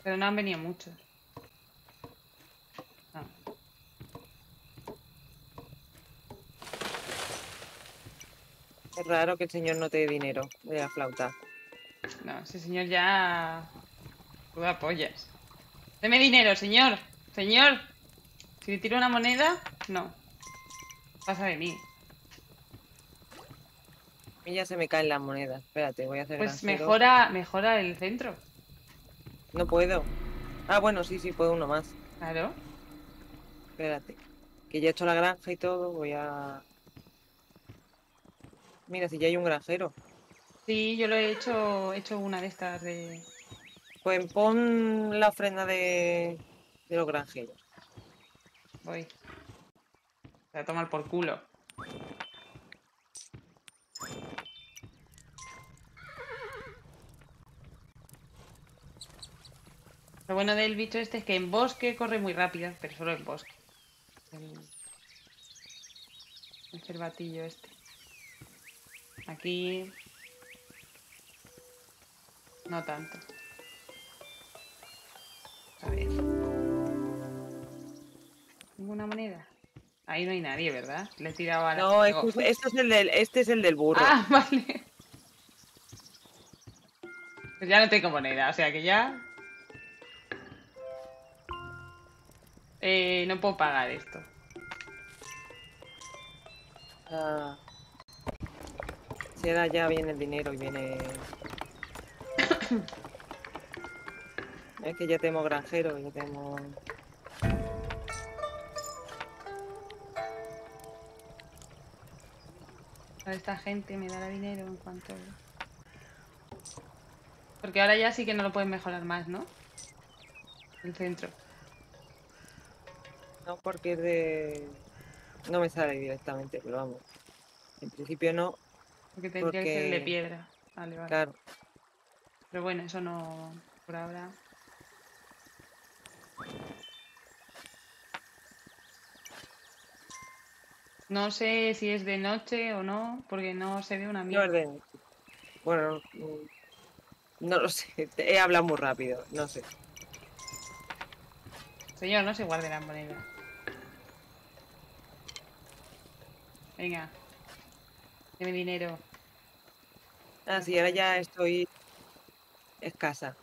Pero no han venido muchos. Es raro que el señor no te dé dinero de la flauta. No, ese señor ya. Duda pollas. Deme dinero, señor. Señor. Si le tiro una moneda, no. Pasa de mí. A mí ya se me caen las monedas. Espérate, voy a hacer Pues mejora, mejora el centro. No puedo. Ah, bueno, sí, sí, puedo uno más. Claro. Espérate. Que ya he hecho la granja y todo, voy a... Mira, si ya hay un granjero. Sí, yo lo he hecho, he hecho una de estas de. Pues pon la ofrenda de, de los granjeros. Voy. Voy a tomar por culo. Lo bueno del bicho este es que en bosque corre muy rápido, pero solo en bosque. El, el cervatillo este. Aquí... No tanto. A ver. ¿Ninguna moneda? Ahí no hay nadie, ¿verdad? Le he tirado a la... No, este, es- este es el del, este es el del burro. Ah, (laughs) vale. Pues ya no tengo moneda, o sea que ya... Eh, no puedo pagar esto. Ah. Ahora ya viene el dinero y viene... es que ya tenemos granjero, ya tenemos... Ahora esta gente me dará dinero en cuanto... Porque ahora ya sí que no lo pueden mejorar más, ¿no? El centro. No, porque es de... No me sale directamente, pero vamos. En principio no, Porque tendría que ser de piedra. Vale, vale. claro. Pero bueno, eso no... Por ahora... No sé si es de noche o no, porque no se ve una No mierda. es de... Bueno, mm, no lo sé. (laughs) He hablado muy rápido, no sé. Señor, no se guarde las monedas. Venga. Deme dinero. Ah, sí, ahora ya estoy escasa.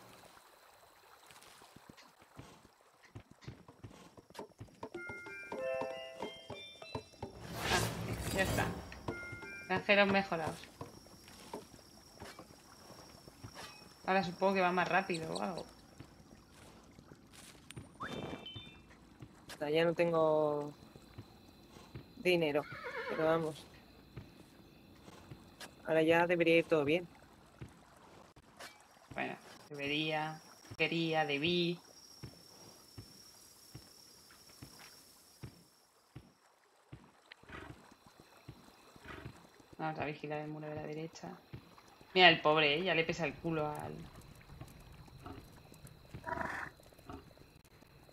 Ah, ya está. Granjeros mejorados. Ahora supongo que va más rápido o algo. Ya no tengo dinero, pero vamos. Ahora ya debería ir todo bien. Bueno, debería, quería, debí. Vamos a vigilar el muro de la derecha. Mira el pobre, ¿eh? ya le pesa el culo al.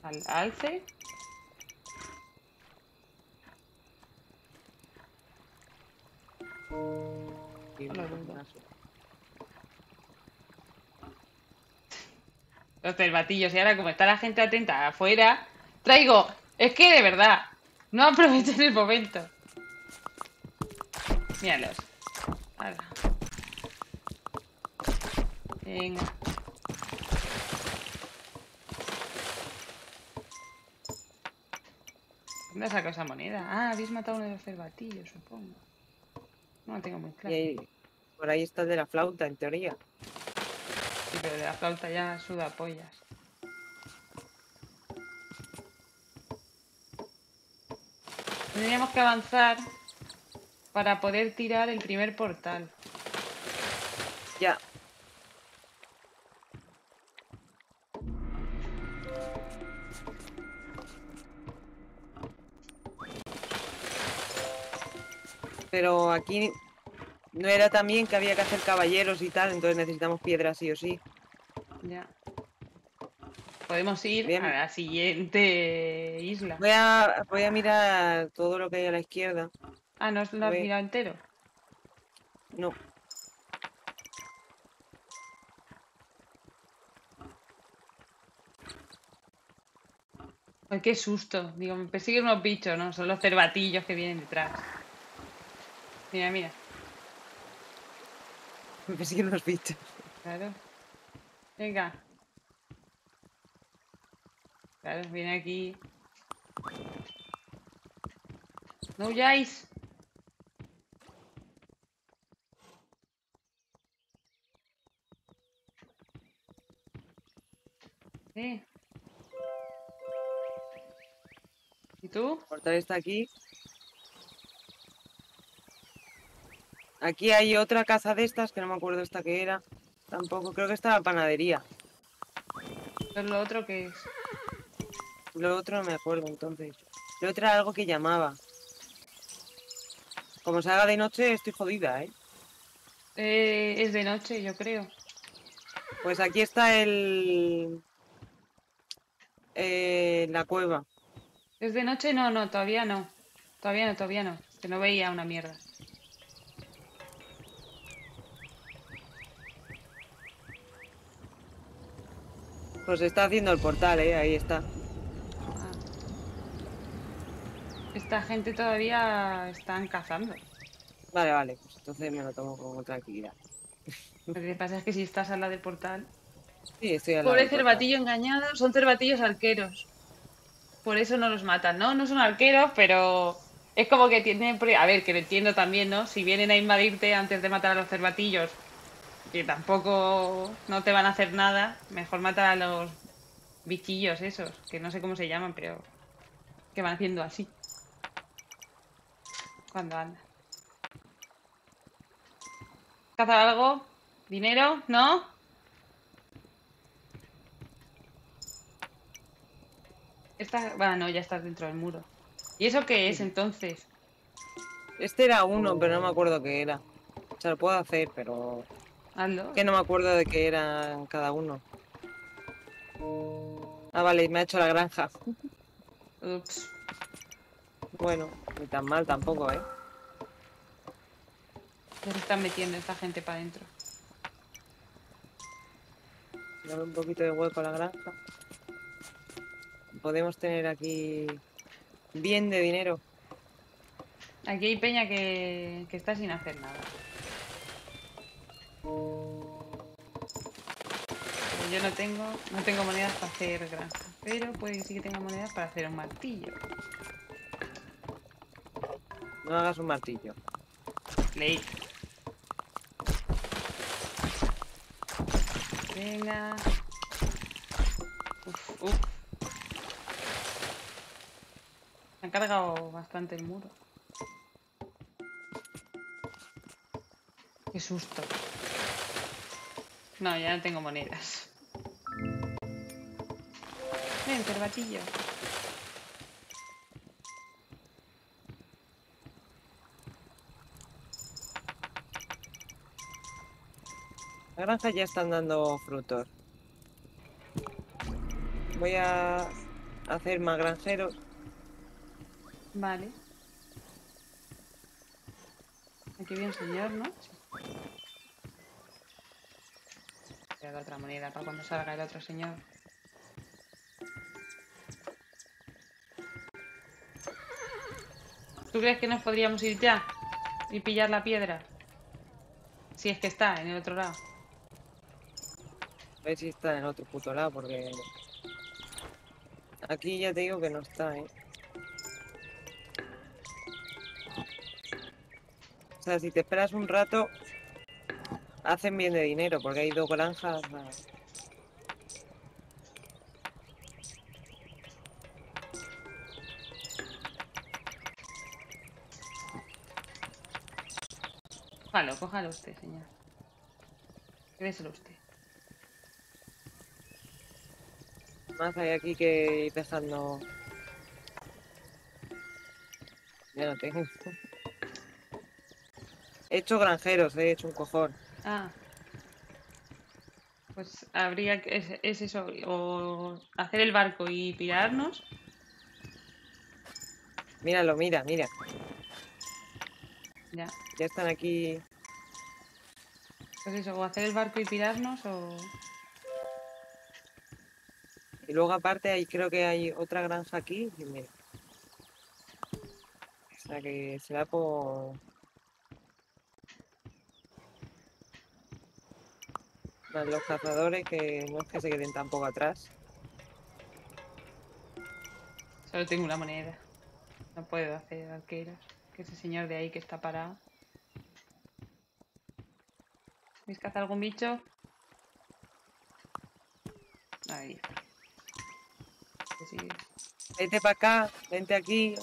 al alce. No. Los cervatillos. Y ahora, como está la gente atenta afuera, traigo. Es que de verdad, no (laughs) aprovechen el momento. Míralos. Hala. Venga. ¿Dónde sacado esa moneda? Ah, habéis matado uno de los cervatillos, supongo. No lo tengo muy Y claro. ahí- por ahí está el de la flauta, en teoría. Sí, pero de la flauta ya suda pollas. Tendríamos que avanzar para poder tirar el primer portal. Ya. Pero aquí no era también que había que hacer caballeros y tal, entonces necesitamos piedras sí o sí. Ya. Podemos ir Bien. a la siguiente isla. Voy a, voy a mirar todo lo que hay a la izquierda. Ah, ¿no os lo has voy- mirado entero? No, Ay, qué susto. Digo, me persiguen unos bichos, ¿no? Son los cervatillos que vienen detrás. Mira, mira. (laughs) me persiguen unos bichos. Claro. Venga. Claro, viene aquí. No huyáis. Eh. ¿Y tú? El portal está aquí. Aquí hay otra casa de estas, que no me acuerdo esta que era. Tampoco, creo que está la panadería. ¿Eso es lo otro que es? Lo otro no me acuerdo entonces. Lo otro era algo que llamaba. Como se haga de noche, estoy jodida, ¿eh? Eh, es de noche, yo creo. Pues aquí está el... eh, la cueva. ¿Es de noche? No, no, todavía no. Todavía no, todavía no. Que no veía una mierda. Pues está haciendo el portal, ¿eh? Ahí está. Ah. Esta gente todavía están cazando. Vale, vale. Pues entonces me lo tomo con tranquilidad. Lo que pasa es que si estás al lado del portal. Sí, estoy al Pobre cervatillo engañado, son cervatillos arqueros. Por eso no los matan, ¿no? No son arqueros, pero es como que tienen... A ver, que lo entiendo también, ¿no? Si vienen a invadirte antes de matar a los cervatillos, que tampoco no te van a hacer nada, mejor matar a los bichillos esos, que no sé cómo se llaman, pero que van haciendo así. Cuando andan. ¿Cazar algo? ¿Dinero? ¿No? Esta... Bueno, no, ya estás dentro del muro. ¿Y eso qué es entonces? Este era uno, pero no me acuerdo qué era. O sea, lo puedo hacer, pero... Hazlo. Que no me acuerdo de qué era cada uno. Ah, vale, me ha hecho la granja. Ups. Bueno, ni tan mal tampoco, ¿eh? Ya se están metiendo esta gente para adentro. Dame un poquito de hueco a la granja. Podemos tener aquí bien de dinero. Aquí hay peña que, que está sin hacer nada. Yo no tengo, no tengo monedas para hacer granja. Pero puede que sí que tenga monedas para hacer un martillo. No hagas un martillo. Play. Venga. Uf, uf. Me han cargado bastante el muro. Qué susto. No, ya no tengo monedas. Ven, cervatillo. La granja ya están dando frutos. Voy a hacer más granjeros. Vale. Aquí qué bien, señor, ¿no? Dar otra moneda para cuando salga el otro señor. ¿Tú crees que nos podríamos ir ya? Y pillar la piedra. Si es que está en el otro lado. A ver si está en el otro puto lado, porque... Aquí ya te digo que no está, ¿eh? O sea, si te esperas un rato, hacen bien de dinero, porque hay dos granjas. Cójalo, cójalo usted, señor. Quédeselo usted. Más hay aquí que ir dejando. Ya no tengo. (laughs) He hecho granjeros, he hecho un cojón. Ah. Pues habría que. Es, es eso. O hacer el barco y pirarnos. Míralo, mira, mira. Ya. Ya están aquí. Pues eso, o hacer el barco y pirarnos o. Y luego aparte ahí creo que hay otra granja aquí. y mira. O sea que será por... Más los cazadores que no es que se queden tampoco atrás. Solo tengo una moneda. No puedo hacer arqueros. Que ese señor de ahí que está parado. ¿Veis cazar algún bicho? Ahí está. Sí. Vente para acá, vente aquí.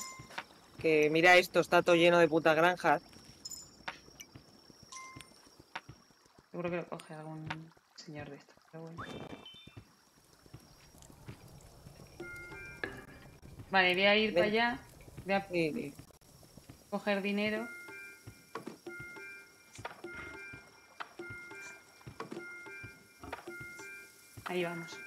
Que mira esto, está todo lleno de putas granjas. Seguro que lo coge algún señor de esto. Pero bueno. Vale, voy a ir para allá. Voy a Y, coger dinero. Ahí vamos.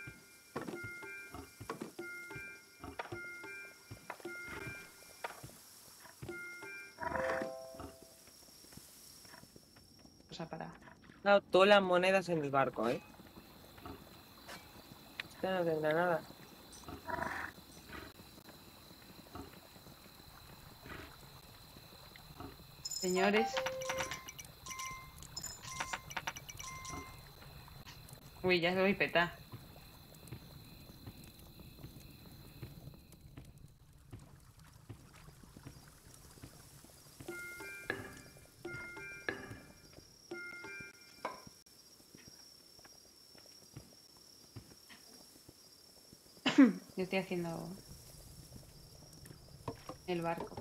Dado todas las monedas en el barco, ¿eh? Esta no tendrá nada. Señores. Uy, ya doy peta. Yo estoy haciendo el barco.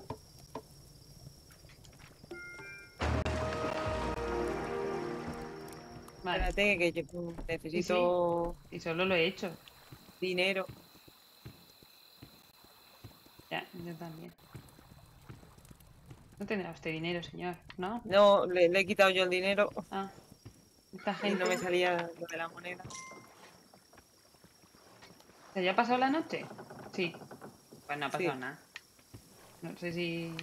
Vale, Espérate que yo necesito y solo lo he hecho. dinero. Ya, yo también. No tendrá usted dinero, señor, ¿no? No, le, le he quitado yo el dinero Ah, esta y gente. no me salía lo de la moneda. ¿Se ya ha pasado la noche? Sí. Pues no ha pasado Sí. nada. No sé si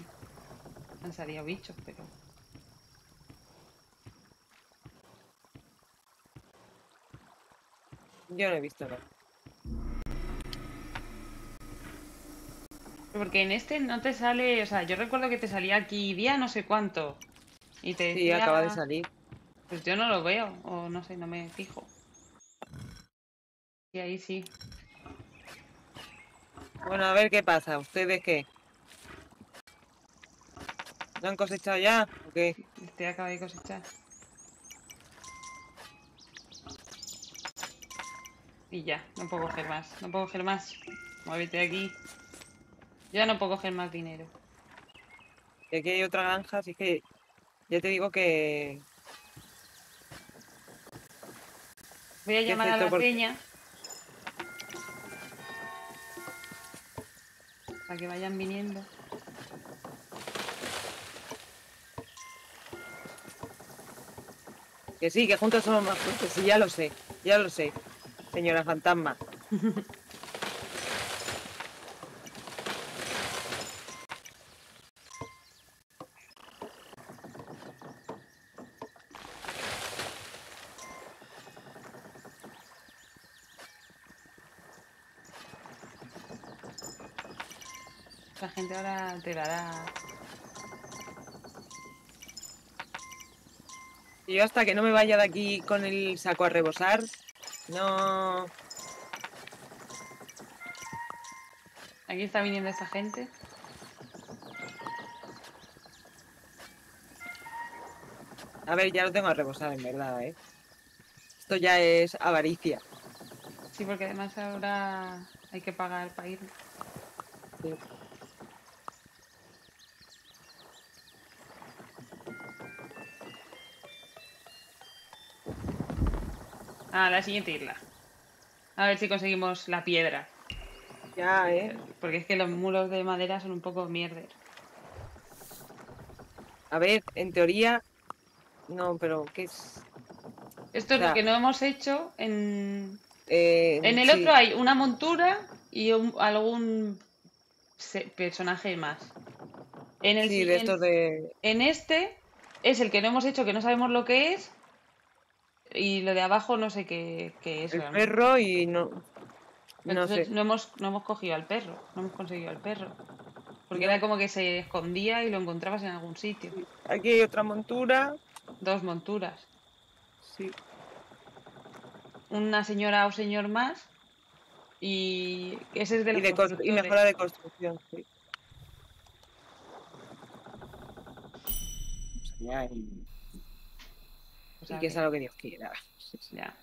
han salido bichos, pero. Yo no he visto nada. Porque en este no te sale. O sea, yo recuerdo que te salía aquí día no sé cuánto. Y te Sí, decía. acaba de salir. Pues yo no lo veo, o no sé, no me fijo. Y ahí sí. Bueno, a ver qué pasa. ¿Ustedes qué? ¿No han cosechado ya? ¿O qué? Este acaba de cosechar. Y ya, no puedo coger más. No puedo coger más. Muévete de aquí. Ya no puedo coger más dinero. Y aquí hay otra granja, así que ya te digo que Voy a llamar a la porque- peña. Para que vayan viniendo. Que sí, que juntos somos más fuertes. Sí, ya lo sé, ya lo sé, señora fantasma. (laughs) La gente Y yo hasta que no me vaya de aquí con el saco a rebosar, no... Aquí está viniendo esta gente. A ver, ya lo tengo a rebosar, en verdad, ¿eh? Esto ya es avaricia. Sí, porque además ahora hay que pagar para ir. Sí. Ah, la siguiente isla. A ver si conseguimos la piedra. Ya, ¿eh? Porque es que los muros de madera son un poco mierder. A ver, en teoría... No, pero ¿qué es? Esto es Ya. lo que no hemos hecho en... Eh, En el sí, otro hay una montura y un- algún personaje más. En el Sí, de estos de... En este es el que no hemos hecho, que no sabemos lo que es. Y lo de abajo no sé qué, qué es. El realmente. perro y no... No sé. no hemos, no hemos cogido al perro, no hemos conseguido al perro. Porque era como que se escondía y lo encontrabas en algún sitio. Aquí hay otra montura. Dos monturas. Sí. Una señora o señor más. Y ese es de Y, de y mejora de construcción, sí. Pues allá Y que sea lo que Dios quiera. Ya.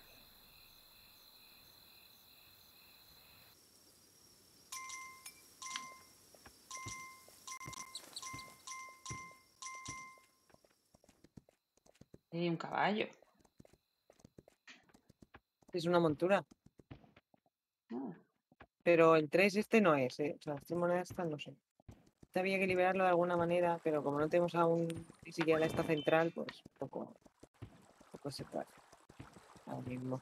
Y hay un caballo. Es una montura. Ah, Pero el 3 este no es, ¿eh? O sea, las tres monedas estas no son. Este había que liberarlo de alguna manera, pero como no tenemos aún ni siquiera la esta central, pues poco, poco se hacer. Ahora.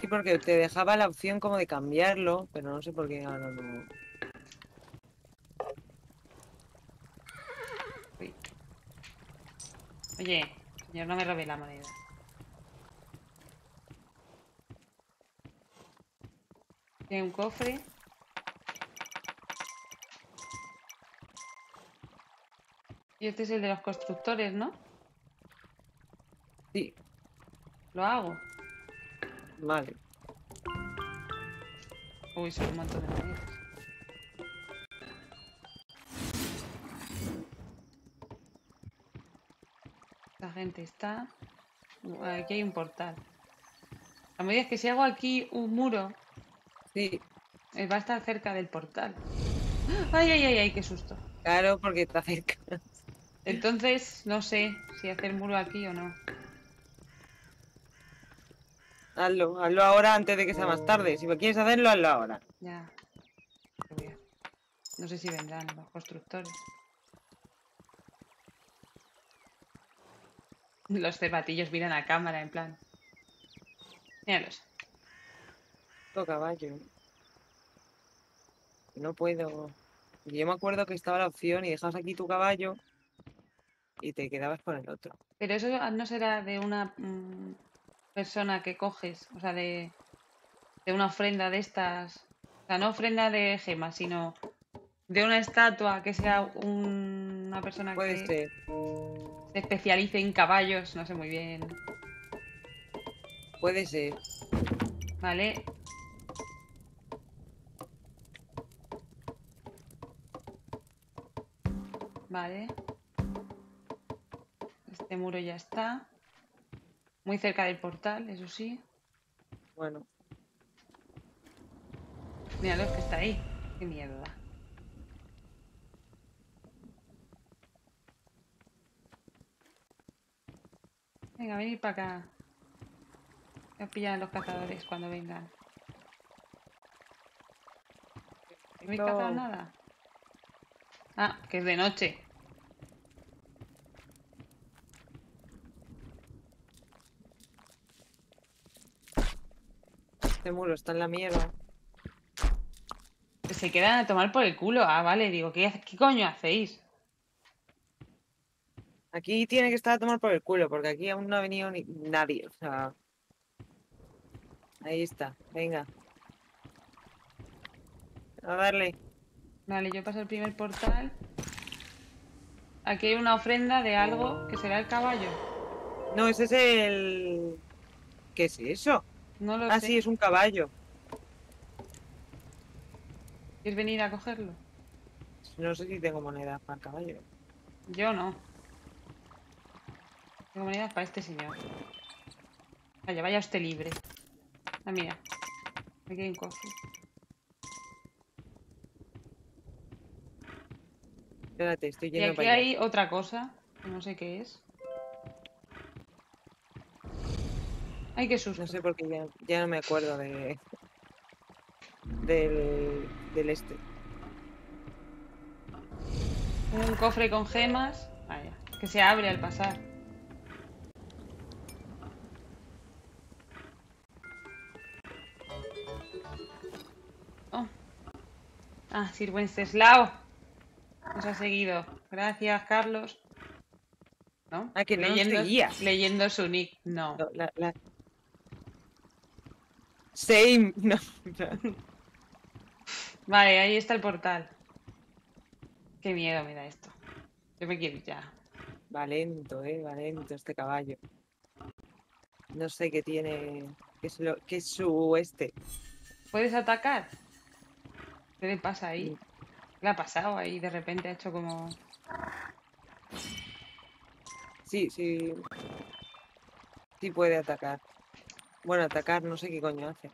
Sí, porque te dejaba la opción como de cambiarlo, pero no sé por qué ahora no. Oye, señor, no me robe la moneda. Tiene un cofre. Y este es el de los constructores, ¿no? Sí, Lo hago. vale. Uy, son un montón de monedas. La gente está... Aquí hay un portal. La medida que si hago aquí un muro, Sí, eh, va a estar cerca del portal. ¡Ay, ay, ay, ay! ¡Qué susto! claro, porque está cerca. Entonces, no sé si hacer muro aquí o no. Hazlo, hazlo ahora antes de que sea más tarde. Si quieres hacerlo, hazlo ahora. Ya. No sé si vendrán los constructores. Los cervatillos miran a cámara en plan. Míralos. Caballo. No puedo. Yo me acuerdo que estaba la opción y dejabas aquí tu caballo y te quedabas con el otro. Pero eso no será de una mm, persona que coges, o sea, de, de una ofrenda de estas. O sea, no ofrenda de gemas, sino de una estatua que sea un- una persona Puede que ser, se especialice en caballos, no sé muy bien. puede ser. Vale. Vale. Este muro ya está. Muy cerca del portal, eso sí. Bueno, Míralo, que está ahí. Qué miedo da. Venga, venid para acá. Ya pillan los cazadores cuando vengan. ¿No habéis cazado nada? Ah, que es de noche. este muro está en la mierda. Se quedan a tomar por el culo. Ah, vale, digo, ¿qué, coño hacéis? Aquí tiene que estar a tomar por el culo, porque aquí aún no ha venido ni nadie. O sea. Ahí está, venga. A darle. Vale, yo paso el primer portal. Aquí hay una ofrenda de algo que será el caballo. No, ese es el. ¿Qué es eso? No lo Ah, sé. sí, es un caballo. ¿Quieres venir a cogerlo? No sé si tengo monedas para el caballo. Yo no. Tengo monedas para este señor. Vaya, vaya usted libre. Ah, mira. Aquí hay un cofre. Espérate, estoy Y yendo aquí para allá. hay otra cosa. que no sé qué es. Ay, qué susto. No sé por qué ya, ya no me acuerdo de. Del, del este. Un cofre con gemas. Vaya, que se abre al pasar. Oh. Ah, Sir Wenceslao. Nos ha seguido. Gracias, Carlos. ¿No? Ah, que no leyendo, leyendo su nick. No. No, la, la- Same. (laughs) No. Vale, ahí está el portal. Qué miedo me da esto. Yo me quiero ir ya. Va lento, eh, va lento este caballo. No sé qué tiene. ¿Qué es, lo, qué es su este? ¿Puedes atacar? ¿Qué le pasa ahí? ¿Qué le ha pasado ahí? De repente ha hecho como... Sí, sí. Sí puede atacar. Bueno, atacar, no sé qué coño hace.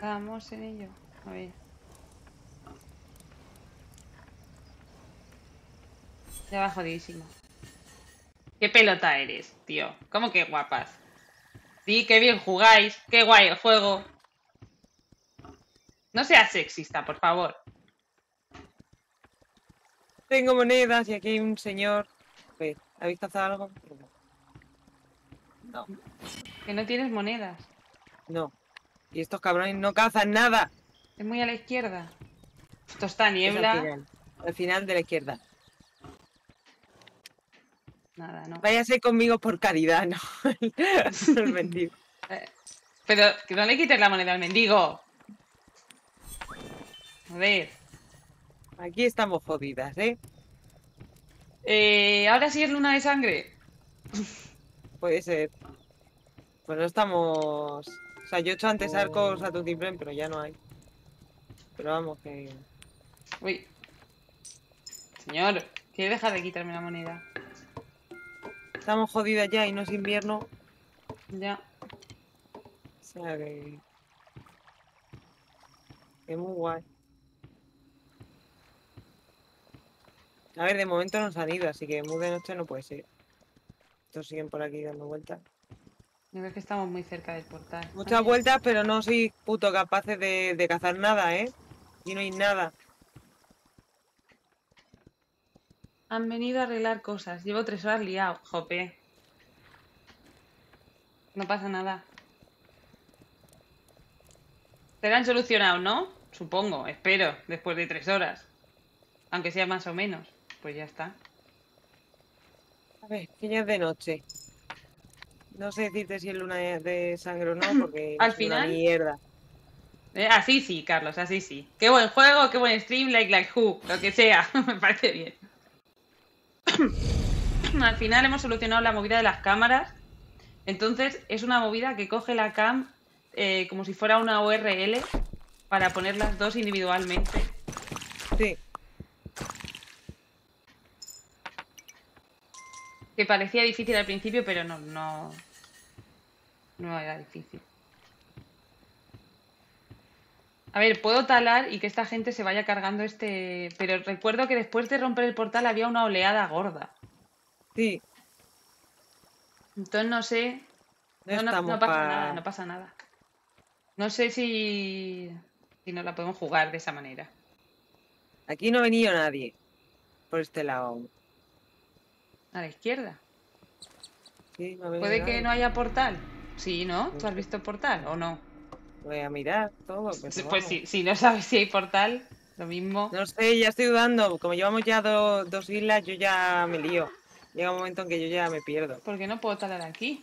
Vamos en ello. A ver. Ya va jodidísimo. ¿Qué pelota eres, tío? ¿Cómo que guapas? Sí, qué bien jugáis. Qué guay el juego. No seas sexista, por favor. Tengo monedas y aquí hay un señor. ¿Habéis cazado algo? No. Que no tienes monedas. No. Y estos cabrones no cazan nada. Es muy a la izquierda. Esto está Es niebla. al final. Al final de la izquierda. Nada, no. Váyase conmigo por caridad, no. (laughs) El mendigo. Pero que no le quites la moneda al mendigo. A ver. Aquí estamos jodidas, ¿eh? Eh, Ahora sí es luna de sangre. Puede ser. Pues no estamos. O sea, yo he hecho antes arcos a Tutiplén, pero ya no hay. Pero vamos, que. Uy. Señor, ¿quiere dejar de quitarme la moneda? Estamos jodidas ya y no es invierno. Ya. O sea que. Que muy guay. A ver, de momento nos han ido, así que muy de noche no puede ser. Estos siguen por aquí dando vueltas. Yo creo que estamos muy cerca del portal. Muchas Ay, vueltas, pero no soy puto capaces de, de cazar nada, ¿eh? Y no hay nada. Han venido a arreglar cosas. Llevo tres horas liado. Jope. No pasa nada. Serán solucionados, ¿no? Supongo, espero, después de tres horas. Aunque sea más o menos. Pues ya está. A ver, que ya es de noche. No sé decirte si es luna de- de sangre o no, (clears throat) porque Al es final- una mierda. Eh, así sí, Carlos, así sí. Qué buen juego, qué buen stream, like, like who, lo que sea. (laughs) Me parece bien. (coughs) Al final hemos solucionado la movida de las cámaras. Entonces es una movida que coge la cam eh, como si fuera una URL para poner las dos individualmente. Sí, Que parecía difícil al principio, pero no, no, no era difícil. A ver, puedo talar y que esta gente se vaya cargando este... Pero recuerdo que después de romper el portal había una oleada gorda. sí. Entonces no sé... No, No, pasa pa- nada, no pasa nada. No sé si... Si no la podemos jugar de esa manera. Aquí no ha venido nadie. Por este lado aún. A la izquierda. Sí, no ha ¿Puede que nadie. no haya portal? Sí, ¿no? ¿Tú has visto portal o no? Voy a mirar todo. Pues vamos. si, no sabes si hay portal, lo mismo. No sé, ya estoy dudando. Como llevamos ya do- dos islas, yo ya me lío. Llega un momento en que yo ya me pierdo. ¿Por qué no puedo talar aquí?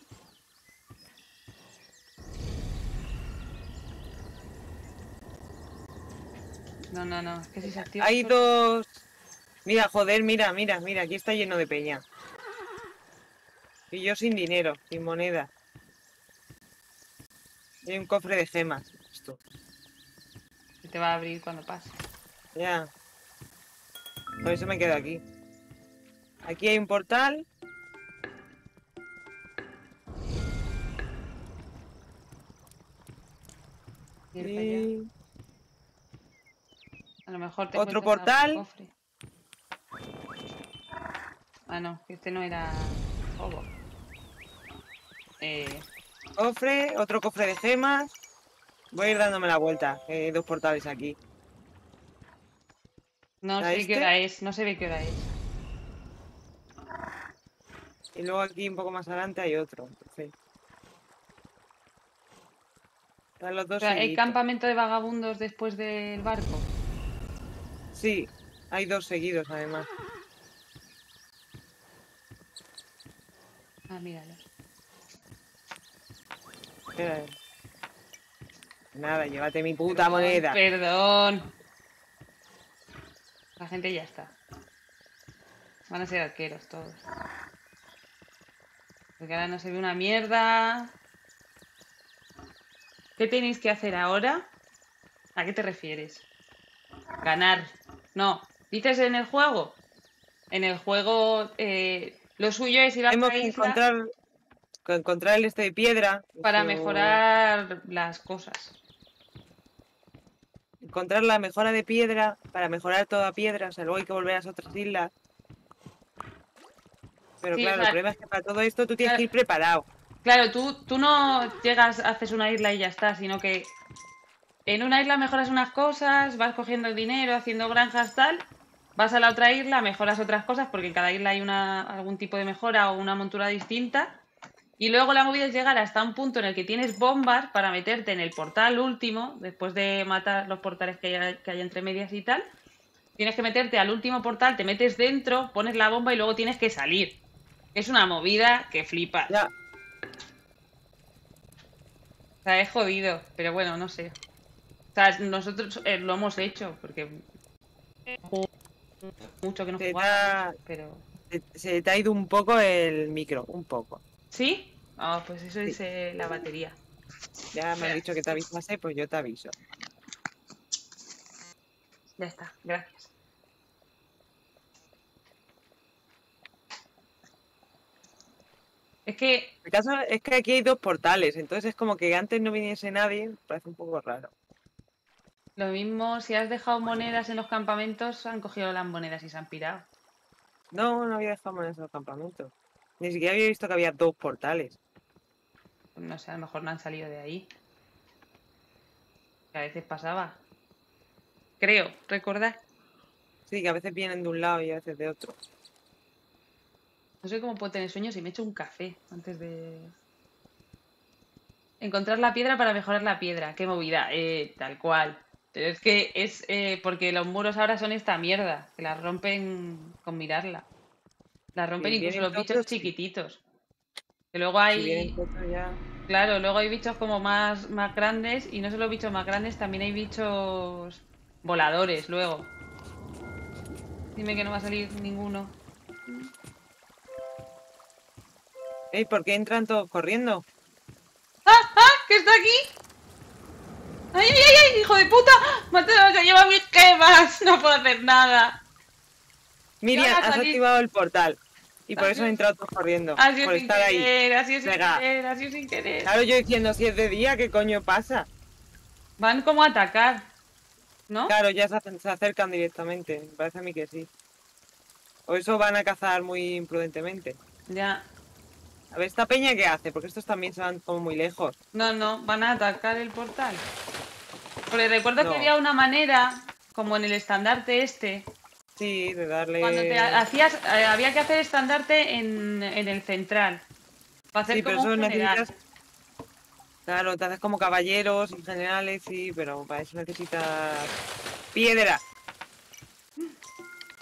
No, no, no. Es que si se activa. Hay dos. Mira, joder, mira, mira, mira, aquí está lleno de peña. Y yo sin dinero, sin moneda. Hay un cofre de gemas. Esto. Se te va a abrir cuando pase. Ya. Por eso me quedo aquí. Aquí hay un portal. Y... A lo mejor te Otro portal. cofre. Ah, no, que este no era juego. Eh, Cofre, otro cofre de gemas. Voy a ir dándome la vuelta. Hay dos portales aquí. no ¿A sé este? qué hora es, no se ve qué hora es. Y luego aquí un poco más adelante hay otro. Entonces. Están los O dos sea, ¿hay campamento de vagabundos después del barco? Sí, hay dos seguidos además. Ah, míralo. Nada, llévate mi puta moneda. Perdón. La gente ya está. Van a ser arqueros todos. Porque ahora no se ve una mierda. ¿Qué tenéis que hacer ahora? ¿A qué te refieres? Ganar. No. ¿Dices en el juego? En el juego eh, lo suyo es ir a Tenemos que encontrar, encontrar el este de piedra. para eso- mejorar las cosas. Encontrar la mejora de piedra para mejorar toda piedra. O sea, luego hay que volver a las otras islas. Pero Sí, claro, el problema es que para todo esto tú tienes claro. que ir preparado. Claro, tú, tú no llegas, haces una isla y ya está, sino que en una isla mejoras unas cosas, vas cogiendo dinero, haciendo granjas tal, vas a la otra isla, mejoras otras cosas, porque en cada isla hay una, algún tipo de mejora o una montura distinta, y luego la movida es llegar hasta un punto en el que tienes bombas para meterte en el portal último, después de matar los portales que hay, que hay entre medias y tal, tienes que meterte al último portal, te metes dentro, pones la bomba y luego tienes que salir. Es una movida que flipas. Ya, O sea, es jodido, pero bueno, no sé. O sea, nosotros eh, lo hemos hecho, porque mucho que no jugamos, pero... se te ha ido un poco el micro, un poco. ¿Sí? Ah, pues eso dice la batería. Ya me han dicho que te avisase, pues yo te aviso. Ya está, gracias. Es que, El caso es que aquí hay dos portales, entonces es como que antes no viniese nadie, parece un poco raro. lo mismo, si has dejado monedas en los campamentos, han cogido las monedas y se han pirado. No, no había dejado monedas en los campamentos. Ni siquiera había visto que había dos portales. Pues no sé, a lo mejor no han salido de ahí. Que a veces pasaba. Creo, recordar. Sí, que a veces vienen de un lado y a veces de otro. No sé cómo puedo tener sueños si me echo un café antes de. Encontrar la piedra para mejorar la piedra. Qué movida. Eh, tal cual. Pero es que es eh, porque los muros ahora son esta mierda. Que la rompen con mirarla. La rompen Si incluso los bichos chiquititos. Que luego hay. ya... Claro, luego hay bichos como más, más grandes. Y no solo bichos más grandes, también hay bichos voladores luego. Dime que no va a salir ninguno. Ey, ¿por qué entran todos corriendo? ¡Ah! ¡Ah! ¡Que está aquí! ¡Ay, ay, ay! ¡Hijo de puta! ¡Mateo, se lleva mis gemas! (laughs) No puedo hacer nada. Miriam, has activado el portal. Y por eso han entrado todos corriendo. Sido Por sin estar ahí. querer, sido sin querer, sido sin querer. Claro, yo diciendo, si es de día, ¿qué coño pasa? Van como a atacar. ¿No? Claro, ya se, se acercan directamente. Me parece a mí que sí. O eso van a cazar muy imprudentemente. Ya. A ver, ¿esta peña qué hace? Porque estos también se van como muy lejos. No, no, van a atacar el portal. Porque recuerdo No. que había una manera, como en el estandarte este, Sí, de darle... cuando te ha- hacías, eh, había que hacer estandarte en, en el central. Para hacer Sí, pero como eso un general. necesitas... Claro, te haces como caballeros y generales, sí, pero para eso necesitas piedra.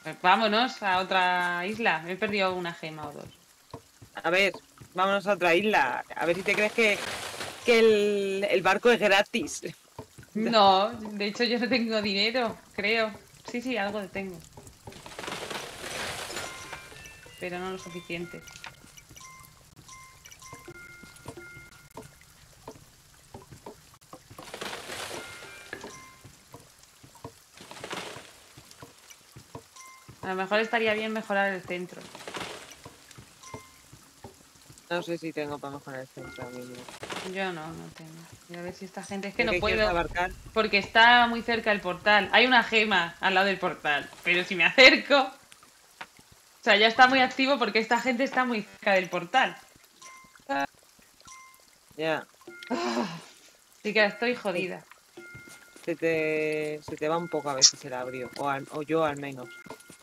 Pues vámonos a otra isla. Me he perdido una gema o dos. A ver, vámonos a otra isla. A ver si te crees que, que el, el barco es gratis. No, de hecho yo no tengo dinero, creo. Sí, sí, algo tengo. Pero no lo suficiente. A lo mejor estaría bien mejorar el centro. No sé si tengo para mejorar el centro mismo. Yo no, no tengo. A ver si esta gente... Es que no ¿Qué quieres puedo... abarcar? Porque está muy cerca el portal. Hay una gema al lado del portal. Pero si me acerco... O sea, ya está muy activo porque esta gente está muy cerca del portal. Ya, (sighs) Así que estoy jodida. se te, se te va un poco a veces el abrió. O, al- o yo al menos.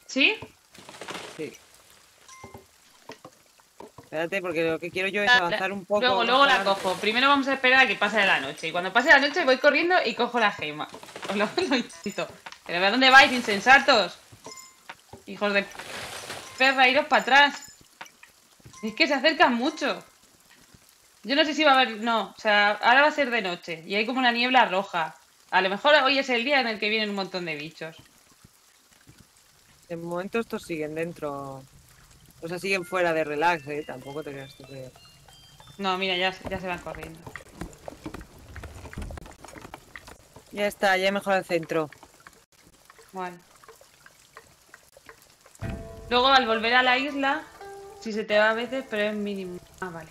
¿Sí? Sí. Espérate, porque lo que quiero yo es avanzar un poco. Luego, luego la cojo. Primero vamos a esperar a que pase la noche. Y cuando pase la noche voy corriendo y cojo la gema. Os (laughs) lo, lo insisto. Pero ¿a dónde vais, insensatos? Hijos de perra, iros para atrás. Es que se acercan mucho. Yo no sé si va a haber... No, o sea, ahora va a ser de noche. Y hay como una niebla roja. A lo mejor hoy es el día en el que vienen un montón de bichos. De momento estos siguen dentro. O sea, siguen fuera de relax, ¿eh? Tampoco te creas que... No, mira, ya, ya se van corriendo. Ya está, ya he mejorado el centro. Vale. Luego al volver a la isla, si se te va a veces, pero es mínimo. Ah, vale.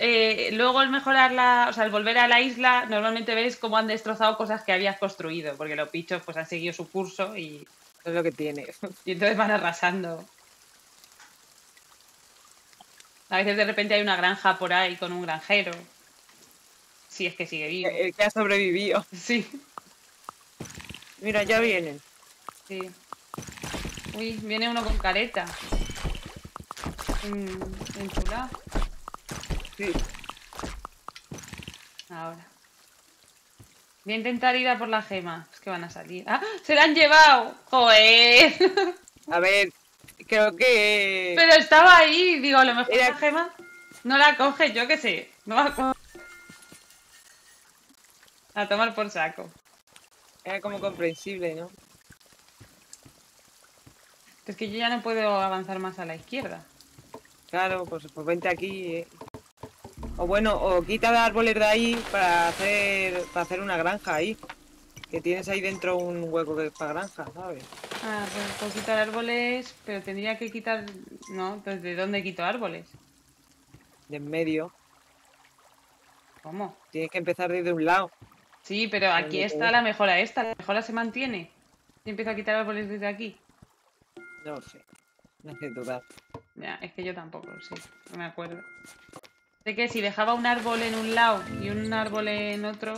Eh, luego al mejorar la, o sea, al volver a la isla, normalmente ves cómo han destrozado cosas que habías construido, porque los bichos pues han seguido su curso y, Es lo que tiene. (laughs) y entonces van arrasando. A veces de repente hay una granja por ahí con un granjero. Si es que sigue vivo. El que ha sobrevivido. Sí, Mira, ya vienen. sí. Uy, viene uno con careta. En, enchulado. Sí. Ahora. Voy a intentar ir a por la gema. Es que van a salir. ¡Ah! ¡Se la han llevado! ¡Joder! A ver, creo que... Pero estaba ahí. Digo, a lo mejor Era- la gema no la coge, yo qué sé. No va a co- A tomar por saco. Era como comprensible, ¿no? Es que yo ya no puedo avanzar más a la izquierda. Claro, pues, pues vente aquí. ¿eh? O bueno, o quita árboles de ahí para hacer para hacer una granja ahí. Que tienes ahí dentro un hueco que es para granja, ¿sabes? Ah, pues puedo quitar árboles, pero tendría que quitar... No, entonces ¿de dónde quito árboles? De en medio. ¿Cómo? Tienes que empezar desde un lado. Sí, pero aquí ¿Dónde está la mejora esta. La mejora se mantiene. Y empiezo a quitar árboles desde aquí. No lo sé. Me hace dudar. Ya, es que yo tampoco, sí, no me acuerdo. Sé que si dejaba un árbol en un lado y un árbol en otro...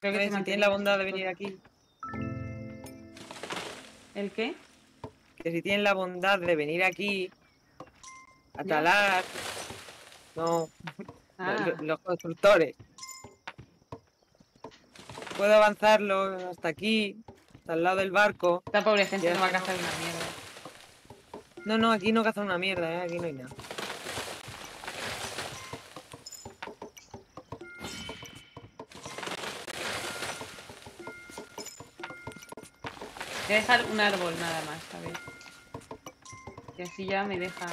Creo que se si mantenía la bondad de venir aquí. ¿El qué? Que si tienes la bondad de venir aquí. A talar. No, Ah, lo- los constructores. Puedo avanzarlo hasta aquí, hasta el lado del barco. esta pobre gente no va a cazar una mierda. No, no, aquí no caza una mierda, ¿eh? aquí no hay nada. Voy a dejar un árbol nada más, a ver. Y así ya me deja...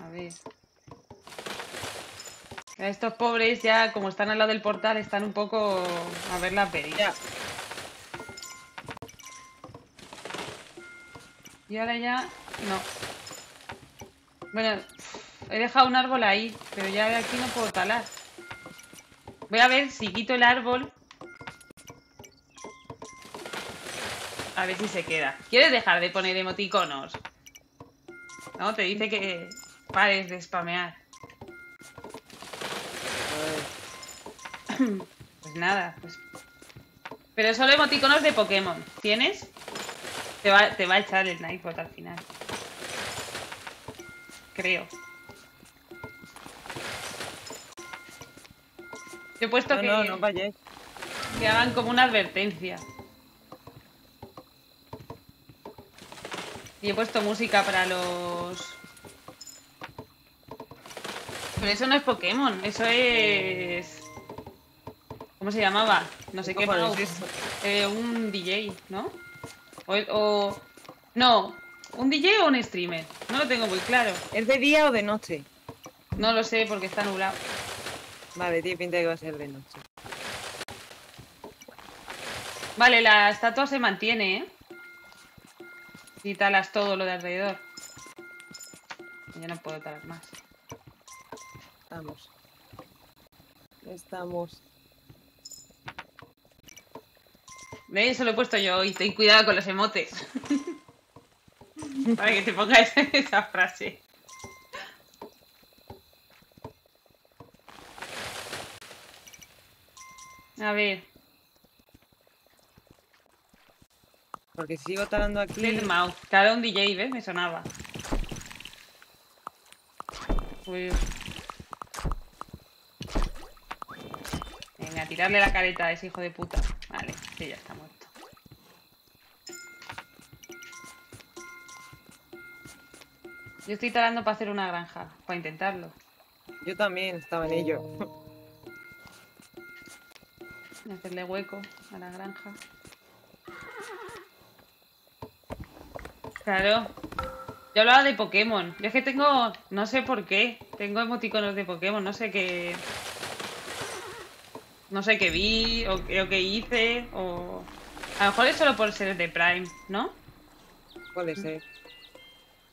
A Estos pobres ya, como están al lado del portal, están un poco a ver la peli. Ya, Y ahora ya... No. Bueno, he dejado un árbol ahí, pero ya de aquí no puedo talar. Voy a ver si quito el árbol. A ver si se queda. ¿Quieres dejar de poner emoticonos? No, te dice que pares de spamear. Pues nada, pues Pero solo emoticonos de Pokémon. ¿Tienes? Te va, te va a echar el Nightbot al final. Creo. Te he puesto No, que, no, no vayáis. que hagan como una advertencia. Y he puesto música para los... Pero eso no es Pokémon, eso es... ¿Cómo se llamaba? No sé qué. es? Eh, un DJ, ¿no? O, o- No, un DJ o un streamer. No lo tengo muy claro. ¿Es de día o de noche? No lo sé porque está nublado. Vale, tiene pinta de que va a ser de noche. Vale, la estatua se mantiene, ¿eh? Talas todo lo de alrededor. Ya no puedo talar más. Estamos. Estamos. ¿Ves? Eso lo he puesto yo y ten cuidado con los emotes. (laughs) Para que te pongas (laughs) esa frase. A ver, Porque si sigo talando aquí. Deadmau5. Claro, un DJ, ¿ves? Me sonaba. Uy. Venga, tirarle la careta a ese hijo de puta. Vale, sí, ya está muerto. Yo estoy talando para hacer una granja, para intentarlo. Yo también estaba en ello. Y (laughs) hacerle hueco a la granja. Claro. Yo hablaba de Pokémon. Yo es que tengo. No sé por qué. Tengo emoticonos de Pokémon. No sé qué. No sé qué vi o, qué- o qué hice. O. A lo mejor es solo por ser de Prime, ¿no? Puede ser.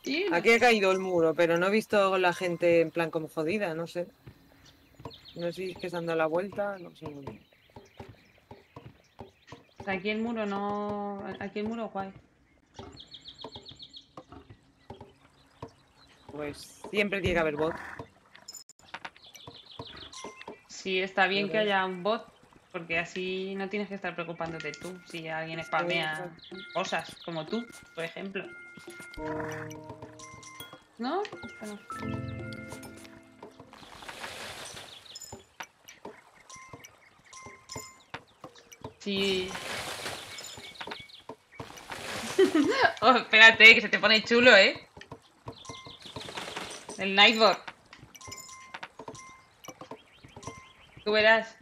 Sí. Aquí ha caído el muro, pero no he visto la gente en plan como jodida, no sé. No sé si es que se han dado la vuelta, no sé muy bien. Aquí el muro no. Aquí el muro guay. Pues siempre tiene que haber bot. Sí, está bien que haya un bot, porque así no tienes que estar preocupándote tú si alguien spamea cosas, como tú, por ejemplo. ¿No? Esta no. Sí. (laughs) oh, espérate, que se te pone chulo, ¿eh? El Nightbot. Tú verás.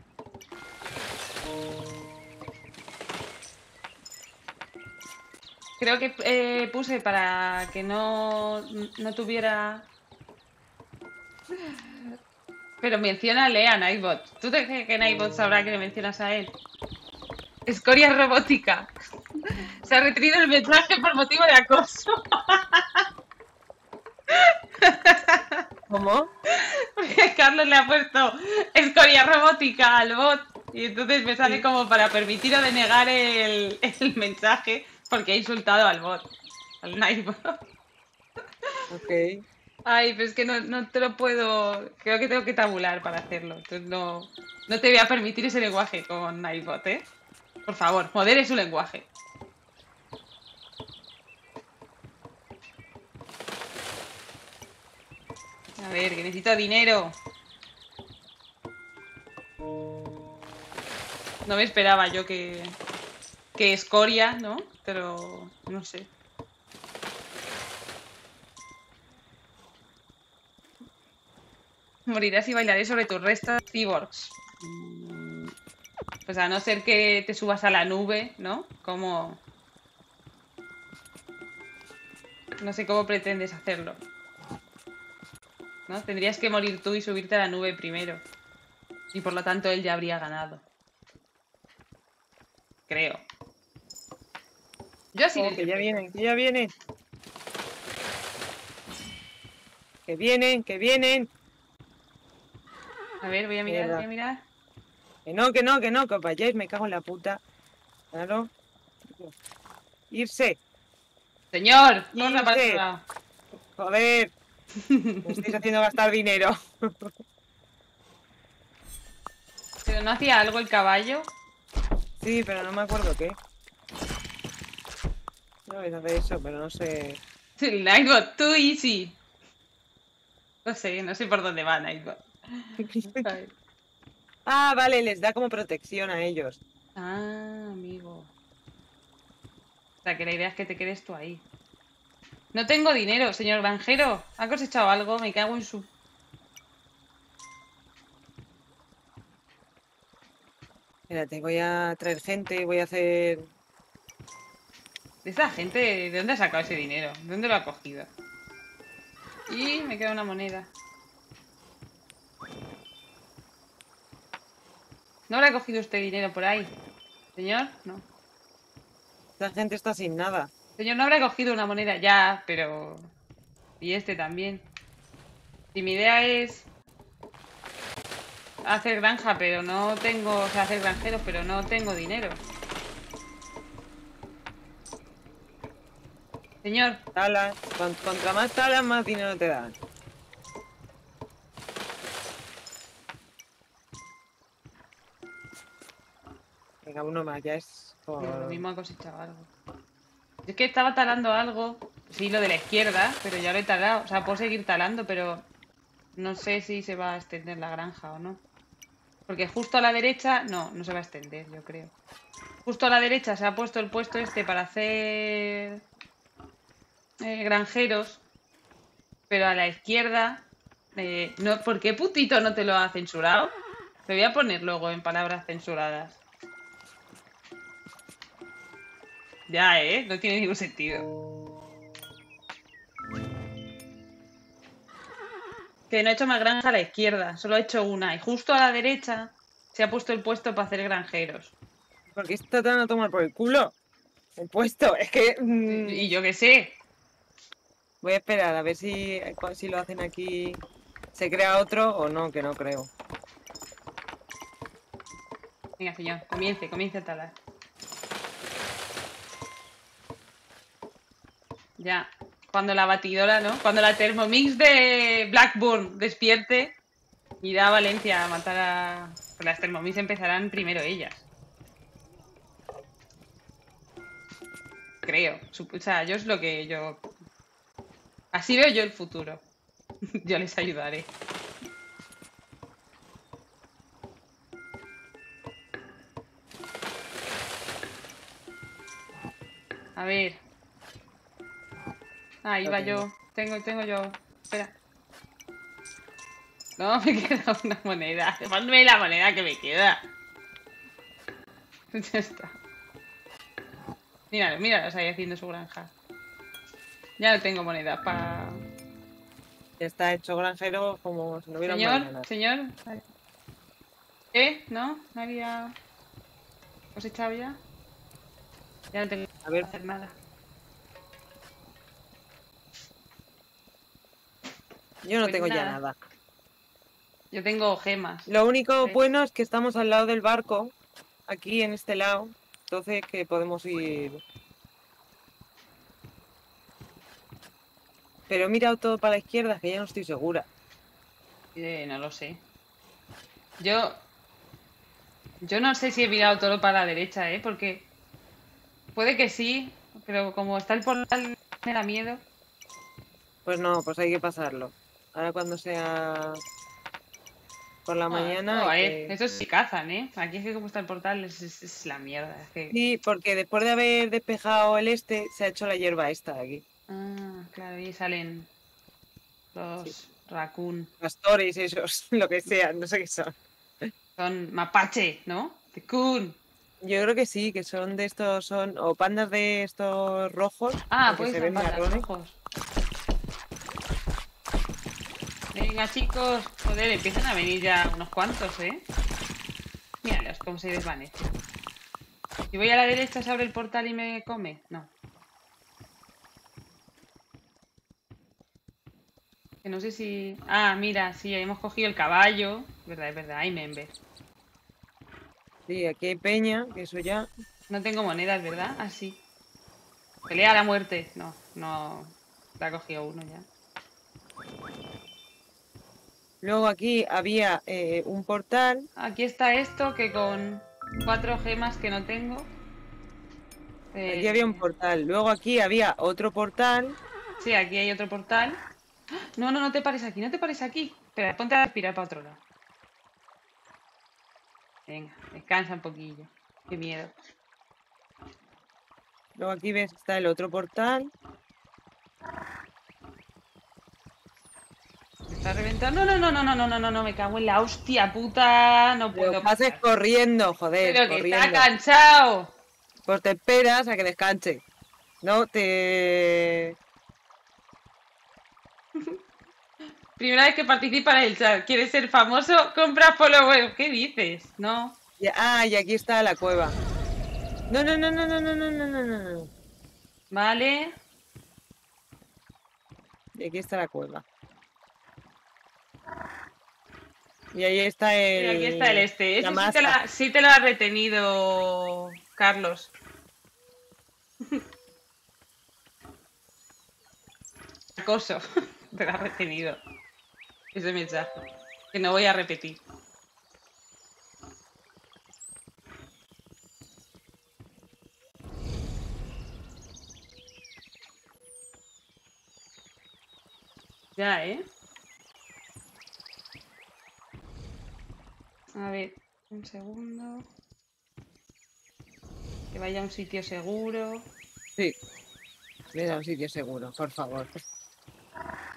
Creo que eh, puse para que no, no tuviera... Pero menciónale a Nightbot. ¿Tú te crees que Nightbot sabrá que le mencionas a él? Escoria robótica. Se ha retenido el mensaje por motivo de acoso. ¿Cómo? (laughs) Carlos le ha puesto escoria robótica al bot. Y entonces me sale como para permitir o denegar el, el mensaje porque ha insultado al bot. Al Nightbot. Ok. Ay, pero es que no, no te lo puedo. Creo que tengo que tabular para hacerlo. Entonces no, no te voy a permitir ese lenguaje con Nightbot, ¿eh? Por favor, modere su lenguaje. A ver, que necesito dinero. No me esperaba yo que. que escoria, ¿no? Pero. no sé. Morirás y bailaré sobre tus restos cyborgs. Pues a no ser que te subas a la nube, ¿no? Como... No sé cómo pretendes hacerlo. ¿No? Tendrías que morir tú y subirte a la nube primero. Y por lo tanto él ya habría ganado. Creo. Yo así Oh, que ya vienen, que ya vienen. Que vienen, que vienen. A ver, voy a mirar, Mierda. voy a mirar. Que no, que no, que no, que os vayáis, me cago en la puta. Claro. Irse. Señor, otro lado. Joder. (laughs) Me estáis haciendo gastar dinero. Pero no hacía algo el caballo. Sí, pero no me acuerdo qué. No vais a hacer eso, pero no sé. Nightbot, too easy. No sé, no sé por dónde va Nightbot. (laughs) Ah, vale, les da como protección a ellos. Ah, amigo. O sea, que la idea es que te quedes tú ahí. No tengo dinero, señor granjero. ¿Ha cosechado algo? Me cago en su... Espérate, voy a traer gente, voy a hacer... Esa gente, ¿de dónde ha sacado ese dinero? ¿De dónde lo ha cogido? Y me queda una moneda. ¿No habrá cogido usted dinero por ahí? Señor, no. Esta gente está sin nada. Señor, no habrá cogido una moneda ya, pero... Y este también. Si mi idea es... Hacer granja, pero no tengo... O sea, hacer granjeros, pero no tengo dinero. Señor, Talas. Con- contra más talas, más dinero te dan. Venga, uno más, ya es por... lo mismo ha cosechado algo. Es que estaba talando algo. Sí, lo de la izquierda, pero ya lo he talado. O sea, puedo seguir talando, pero no sé si se va a extender la granja o no. Porque justo a la derecha, no, no se va a extender, yo creo. Justo a la derecha se ha puesto el puesto este para hacer eh, granjeros, pero a la izquierda, eh, no, ¿por qué putito no te lo ha censurado? Te voy a poner luego en palabras censuradas. Ya, ¿eh? No tiene ningún sentido. Que no he hecho más granja a la izquierda, solo he hecho una. Y justo a la derecha se ha puesto el puesto para hacer granjeros. ¿Por qué está tan a tomar por el culo? El puesto, es que... mm, Y yo qué sé. Voy a esperar a ver si, si lo hacen aquí... ¿Se crea otro o no? Que no creo. Venga, señor, comience, comience a talar. Ya. Cuando la batidora, ¿no? Cuando la Thermomix de Blackburn despierte, irá a Valencia a matar a... Pues las Thermomix empezarán primero ellas. Creo. O sea, yo es lo que yo... Así veo yo el futuro. (laughs) yo les ayudaré. A ver. Ahí Lo va tengo. yo. Tengo, tengo yo. Espera. No, (laughs) me queda una moneda. Ponme la moneda que me queda. (laughs) Ya está. Míralo, míralos ahí haciendo su granja. Ya no tengo moneda para... Está hecho granjero como si no hubiera Señor, mañana. señor. ¿Eh? ¿No? ¿No había cosechado ya? Ya no tengo A ver, que hacer nada. Yo no Pues tengo ya nada. Yo tengo gemas. Lo único bueno es que estamos al lado del barco, aquí en este lado, entonces que podemos ir... Pero he mirado todo para la izquierda, que ya no estoy segura. Eh, no lo sé. Yo. Yo no sé si he mirado todo para la derecha, ¿eh? Porque. Puede que sí, pero como está el portal, me da miedo. Pues no, pues hay que pasarlo. Ahora cuando sea por la mañana... No, eh, que- Eso sí cazan, ¿eh? Aquí es que como está el portal, es, es- es la mierda. Es que... Sí, porque después de haber despejado el este, se ha hecho la hierba esta de aquí. Ah, claro, y salen los raccoon. Pastores, esos, (laughs) lo que sea, no sé qué son. Son mapache, ¿no? Raccoon. Yo creo que sí, que son de estos, son o pandas de estos rojos. Ah, pues se ven marrones. rojos. Venga, chicos. Joder, empiezan a venir ya unos cuantos, ¿eh? Míralos cómo se desvanece. Si voy a la derecha, se abre el portal y me come. No. Que no sé si... Ah, mira, sí, hemos cogido el caballo. Verdad, es verdad, hay member. Sí, aquí hay peña, que eso ya. No tengo monedas, ¿verdad? Ah, sí. Pelea a la muerte. No, no. La ha cogido uno ya. Luego aquí había eh, un portal. Aquí está esto que con Cuatro gemas que no tengo. Aquí había un Eh, portal. Luego aquí había otro portal. Sí, aquí hay otro portal. No, no, no te pares aquí, no te pares aquí. Espera, ponte a respirar para otro lado. Venga, descansa un poquillo. Qué miedo. Luego aquí ves está el otro portal. ¿Me está reventando? No, no, no, no, no, no, no, no, me cago en la hostia puta. No puedo. Pero pases corriendo, joder, Pero que corriendo. está cansado. Pues te esperas a que descanse. No te. Primera vez que participa en el chat. ¿Quieres ser famoso? Compra followers. ¿Qué dices? No. Ah, y aquí está la cueva. No, no, no, no, no, no, no, no, no, no, no. Vale. Y aquí está la cueva. Y ahí está Y el. aquí está el este. la Ese sí te, la- sí te lo ha retenido, Carlos. (laughs) Acoso. (laughs) Te lo ha retenido. Ese mensaje. Que no voy a repetir. Ya, ¿eh? A ver, un segundo. Que vaya a un sitio seguro. Sí. Ven a un sitio seguro, por favor.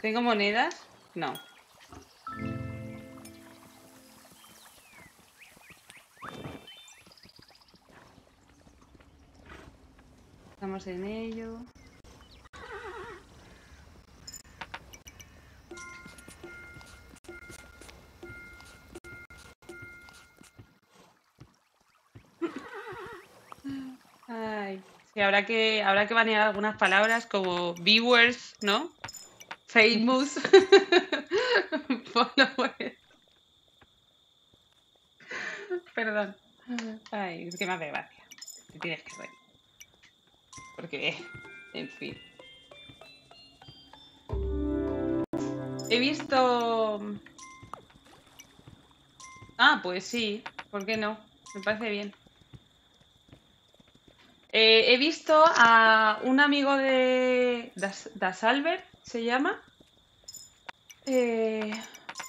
¿Tengo monedas? No. Estamos en ello. Sí, habrá que, habrá que banear algunas palabras como viewers, ¿no? Famous. (laughs) Followers. Perdón. Ay, es que me hace gracia. Te tienes que reír. Porque, en fin. He visto... Ah, pues sí. ¿Por qué no? Me parece bien. Eh, he visto a un amigo de Das, Albert, se llama. Eh,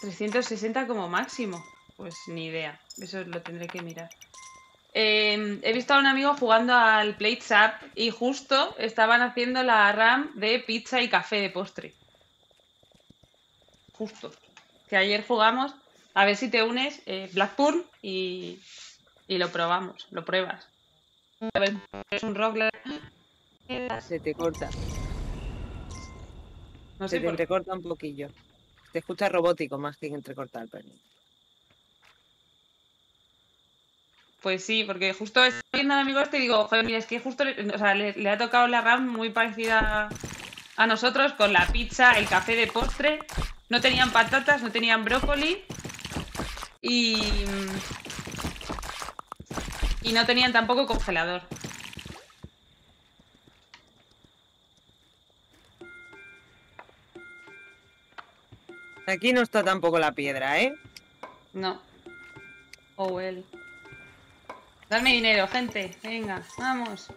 360 como máximo. Pues ni idea. Eso lo tendré que mirar. Eh, he visto a un amigo jugando al Plates Up y justo estaban haciendo la RAM de pizza y café de postre. Justo. Que ayer jugamos. A ver si te unes, eh, Blackpool, y, y lo probamos, lo pruebas. A ver, es un rock. Se te corta. No Se te por qué. entrecorta un poquillo. Te escucha robótico más que entrecortar, pero. Pues sí, porque justo estoy viendo al amigo este y digo, joder, mira, es que justo le, o sea, le, le ha tocado la RAM muy parecida a nosotros, con la pizza, el café de postre. No tenían patatas, no tenían brócoli. Y. Y no tenían tampoco congelador. Aquí no está tampoco la piedra, ¿eh? No. Oh, well. Darme dinero, gente. Venga, vamos.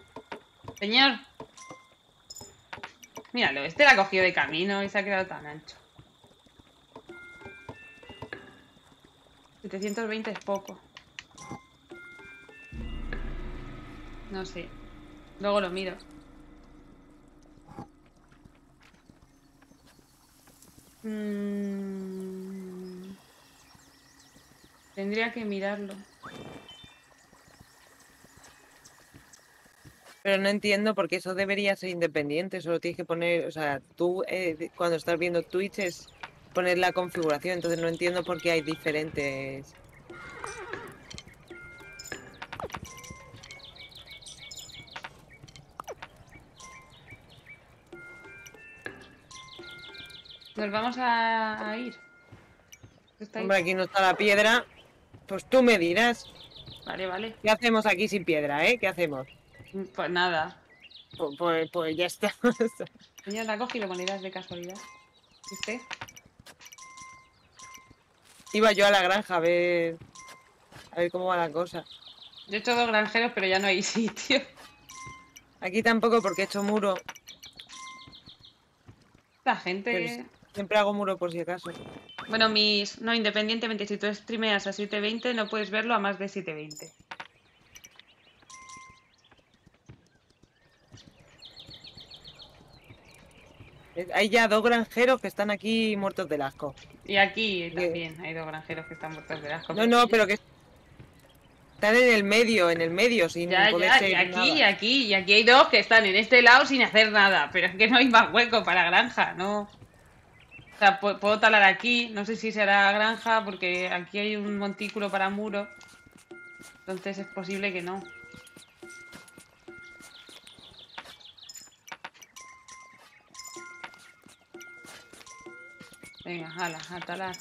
Señor. Míralo, este la ha cogido de camino y se ha quedado tan ancho. 720 es poco. No sé. Luego lo miro. Mm. Tendría que mirarlo. Pero no entiendo porque eso debería ser independiente. Solo tienes que poner, o sea, tú eh, cuando estás viendo Twitch es poner la configuración. Entonces no entiendo por qué hay diferentes. Nos vamos a, a ir. Hombre, aquí no está la piedra. Pues tú me dirás. Vale, vale. ¿Qué hacemos aquí sin piedra, eh? ¿Qué hacemos? Pues nada. Pues, pues, pues ya está. (laughs) Señor, la con ideas de casualidad. ¿Viste? Iba yo a la granja a ver. A ver cómo va la cosa. Yo he hecho dos granjeros, pero ya no hay (laughs) sitio. Aquí tampoco porque he hecho muro. La gente... Pero Siempre hago muro por si acaso. Bueno, mis... No, independientemente, si tú streameas a 720, no puedes verlo a más de 720. Eh, Hay ya dos granjeros que están aquí muertos del asco. Y aquí también hay dos granjeros que están muertos de asco. No, no, pero que están en el medio, en el medio, sin Ya, poder ya, y aquí, y aquí, y aquí hay dos que están en este lado sin hacer nada, pero es que no hay más hueco para granja, ¿no? O sea, pu- puedo talar aquí, no sé si será granja, porque aquí hay un montículo para muro. Entonces es posible que no. Venga, hala, a talar.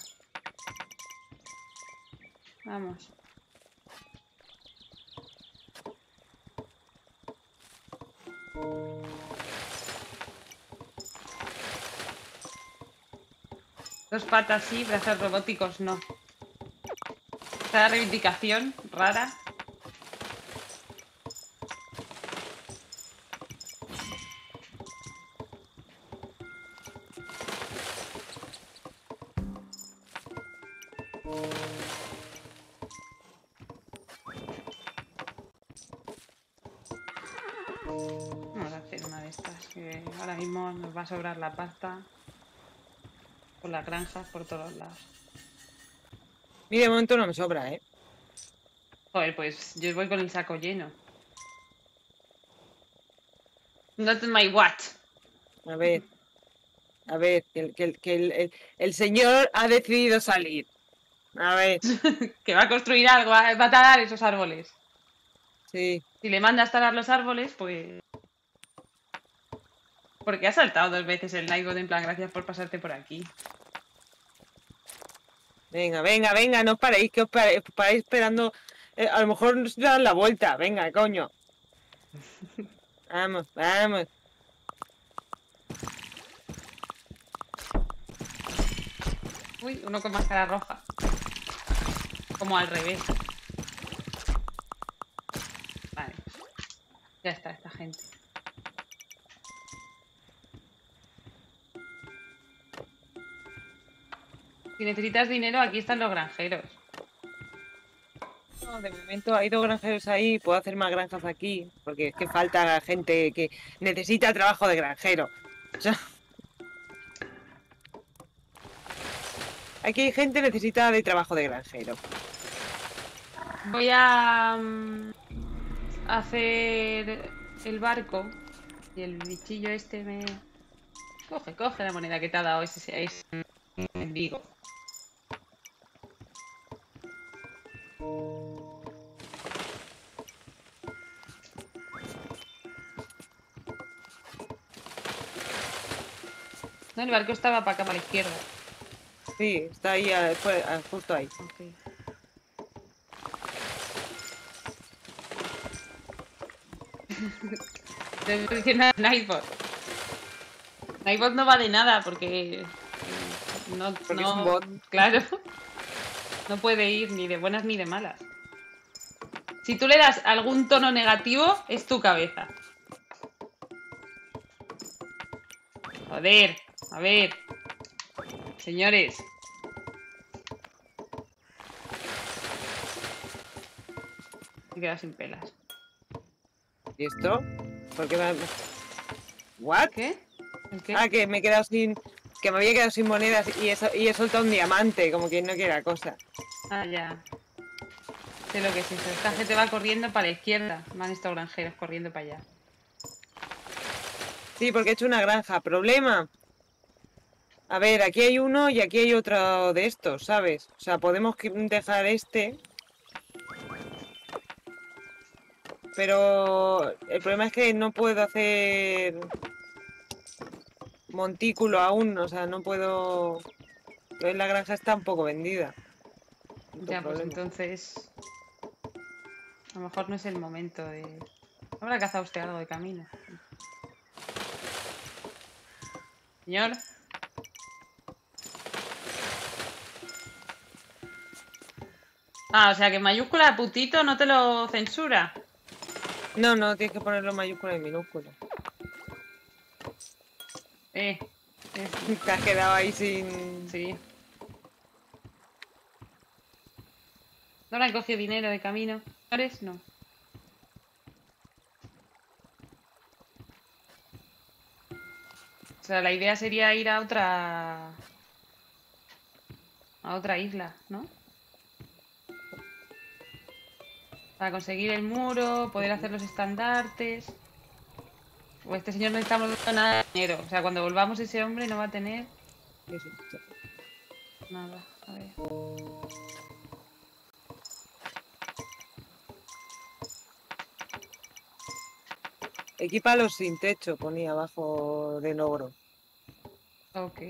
Vamos. Dos patas sí, brazos robóticos no. Esta reivindicación rara. Vamos a hacer una de estas, que ahora mismo nos va a sobrar la pasta por las granjas por todos lados. Mira, de momento no me sobra, ¿eh? Joder, pues yo voy con el saco lleno. Not my watch. A ver. A ver, que, el, que, el, que el, el- señor ha decidido salir. A ver, (laughs) que va a construir algo, va va a talar esos árboles. sí. Si le mandas talar los árboles, pues... Porque ha saltado dos veces el Nightbot en plan, gracias por pasarte por aquí. Venga, venga, venga, no os paréis, que os paréis, paréis esperando. eh, a lo mejor nos dan la vuelta. Venga, coño. (laughs) Vamos, vamos. Uy, uno con máscara roja. Como al revés. Vale. Ya está esta gente. Si necesitas dinero, aquí están los granjeros. No, de momento hay dos granjeros ahí. Puedo hacer más granjas aquí. Porque es que falta gente que necesita trabajo de granjero. O sea, Aquí hay gente que necesita de trabajo de granjero. Voy a mm, hacer el barco y el bichillo este me... Coge, coge la moneda que te ha dado ese, ese mendigo. No, el barco estaba para acá, para la izquierda. Sí, está ahí, ah, ah, justo ahí. Ok. (laughs) Estoy diciendo a Nightbot. Nightbot no vale nada porque. mm, No, Porque no- es un bot. Claro. No puede ir ni de buenas ni de malas. Si tú le das algún tono negativo, es tu cabeza. Joder, a ver. Señores. Me he quedado sin pelas. ¿Y esto? ¿Por qué me... ¿What? ¿Qué? ¿El qué? Ah, que me he quedado sin... Que me había quedado sin monedas y he, sol- y he soltado un diamante, como quien no quiere la cosa. Ah, ya. Sé lo que es eso. Esta gente va corriendo para la izquierda. Van estos granjeros corriendo para allá. Sí, porque he hecho una granja. ¿Problema? A ver, aquí hay uno y aquí hay otro de estos, ¿sabes? O sea, podemos dejar este. Pero el problema es que no puedo hacer montículo aún, o sea, no puedo... Entonces la granja está un poco vendida. Ya, pues problema. entonces. A lo mejor no es el momento de. ¿Habrá cazado usted algo de camino? Señor. Ah, o sea que mayúscula putito no te lo censura. No, no, tienes que ponerlo mayúscula y minúscula. Eh. (laughs) eh, Te has quedado ahí sin... sí. ¿No le han cogido dinero de camino? ¿Señores? No. O sea, la idea sería ir a otra... A otra isla, ¿no? Para conseguir el muro, poder hacer los estandartes. Este señor no estamos dando nada de dinero. O sea, cuando volvamos ese hombre no va a tener nada. A ver. Equípalos sin techo, ponía abajo del ogro. Ok.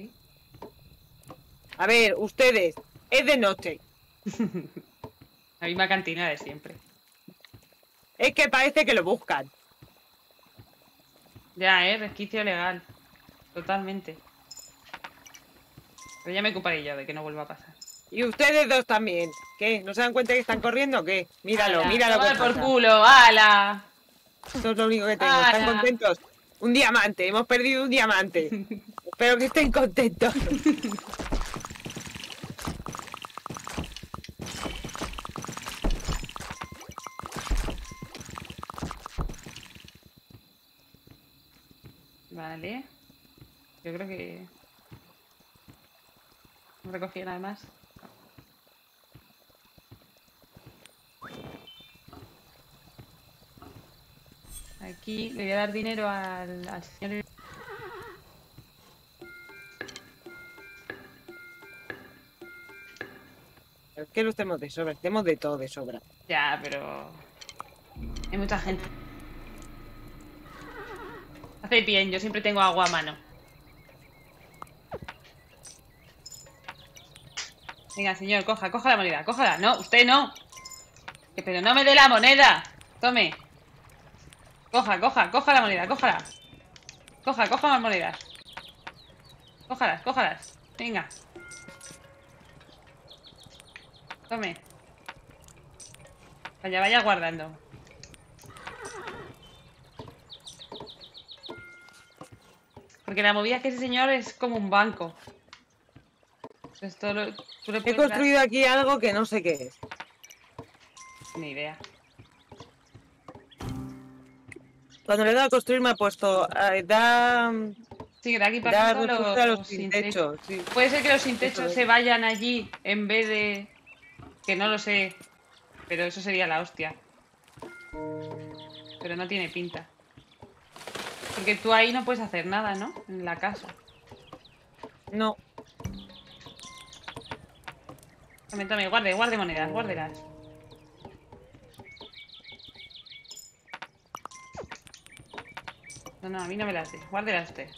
A ver, ustedes, es de noche. (laughs) La misma cantina de siempre. Es que parece que lo buscan. Ya, eh, resquicio legal. Totalmente. Pero ya me ocuparé yo de que no vuelva a pasar. Y ustedes dos también. ¿Qué? ¿No se dan cuenta que están corriendo o qué? Míralo, Ala, míralo. que por pasa. culo, ala. Esto es lo único que tengo. ¿Están contentos? Un diamante, hemos perdido un diamante. (laughs) Espero que estén contentos. (laughs) Yo creo que... No recogí nada más. Aquí le voy a dar dinero al, al señor. Es que los tenemos de sobra, tenemos de todo de sobra. Ya, pero... Hay mucha gente. Hace bien, yo siempre tengo agua a mano. Venga, señor, coja, coja la moneda, cójala. No, usted no. Que, pero no me dé la moneda. Tome. Coja, coja, coja la moneda, cójala. Coja, coja más monedas. Cójalas, cójalas. Venga. Tome. Vaya, vaya guardando. Porque la movida es que ese señor es como un banco. Esto lo, tú le He dar- construido aquí algo que no sé qué es. Ni idea. Cuando le he dado a construir me ha puesto... eh, da... Sí, que de aquí para Da refugio a los sin sin techo. techo. Sí. Puede ser que los sin techo se vayan allí en vez de... Que no lo sé. Pero eso sería la hostia. Pero no tiene pinta. Porque tú ahí no puedes hacer nada, ¿no? En la casa. No. Tome, tome, guarde, guarde monedas, guárdelas. No, no, a mí no me las des, guárdelas usted.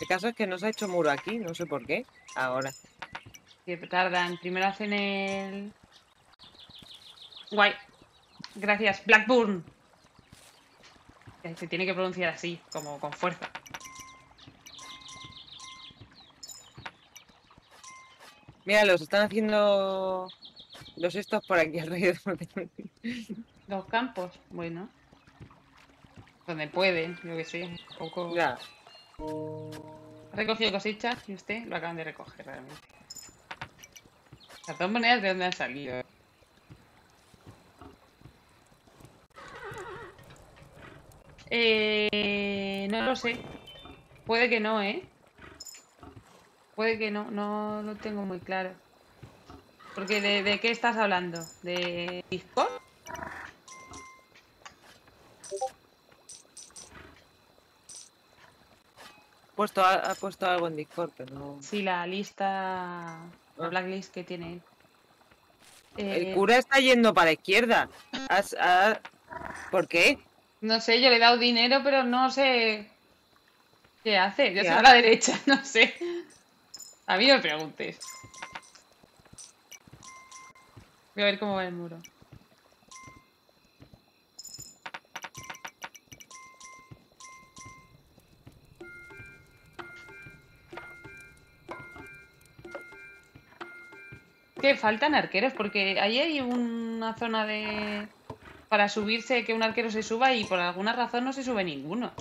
El caso es que no se ha hecho muro aquí, no sé por qué. Ahora. Que tardan, primero hacen el... Guay. Gracias, Blackburn. Se tiene que pronunciar así, como con fuerza. Mira, los están haciendo los estos por aquí (laughs) alrededor. Los campos, bueno. Donde pueden, yo que sé. Un poco... ya. Ha recogido cositas y usted lo acaban de recoger realmente. Las dos monedas de dónde han salido. Eh, no lo sé. Puede que no, ¿eh? Puede que no, no lo tengo muy claro. Porque de, ¿de qué estás hablando? ¿De Discord? Puesto, ha, ha puesto algo en Discord, pero no. Sí, la lista, la Ah. blacklist que tiene él. El Eh, cura está yendo para la izquierda. Has- ¿Por qué? No sé, yo le he dado dinero, pero no sé qué hace. Yo estoy a la derecha, (laughs) no sé. A mí me preguntes. Voy a ver cómo va el muro. Que faltan arqueros, porque ahí hay una zona de... Para subirse, que un arquero se suba y por alguna razón no se sube ninguno.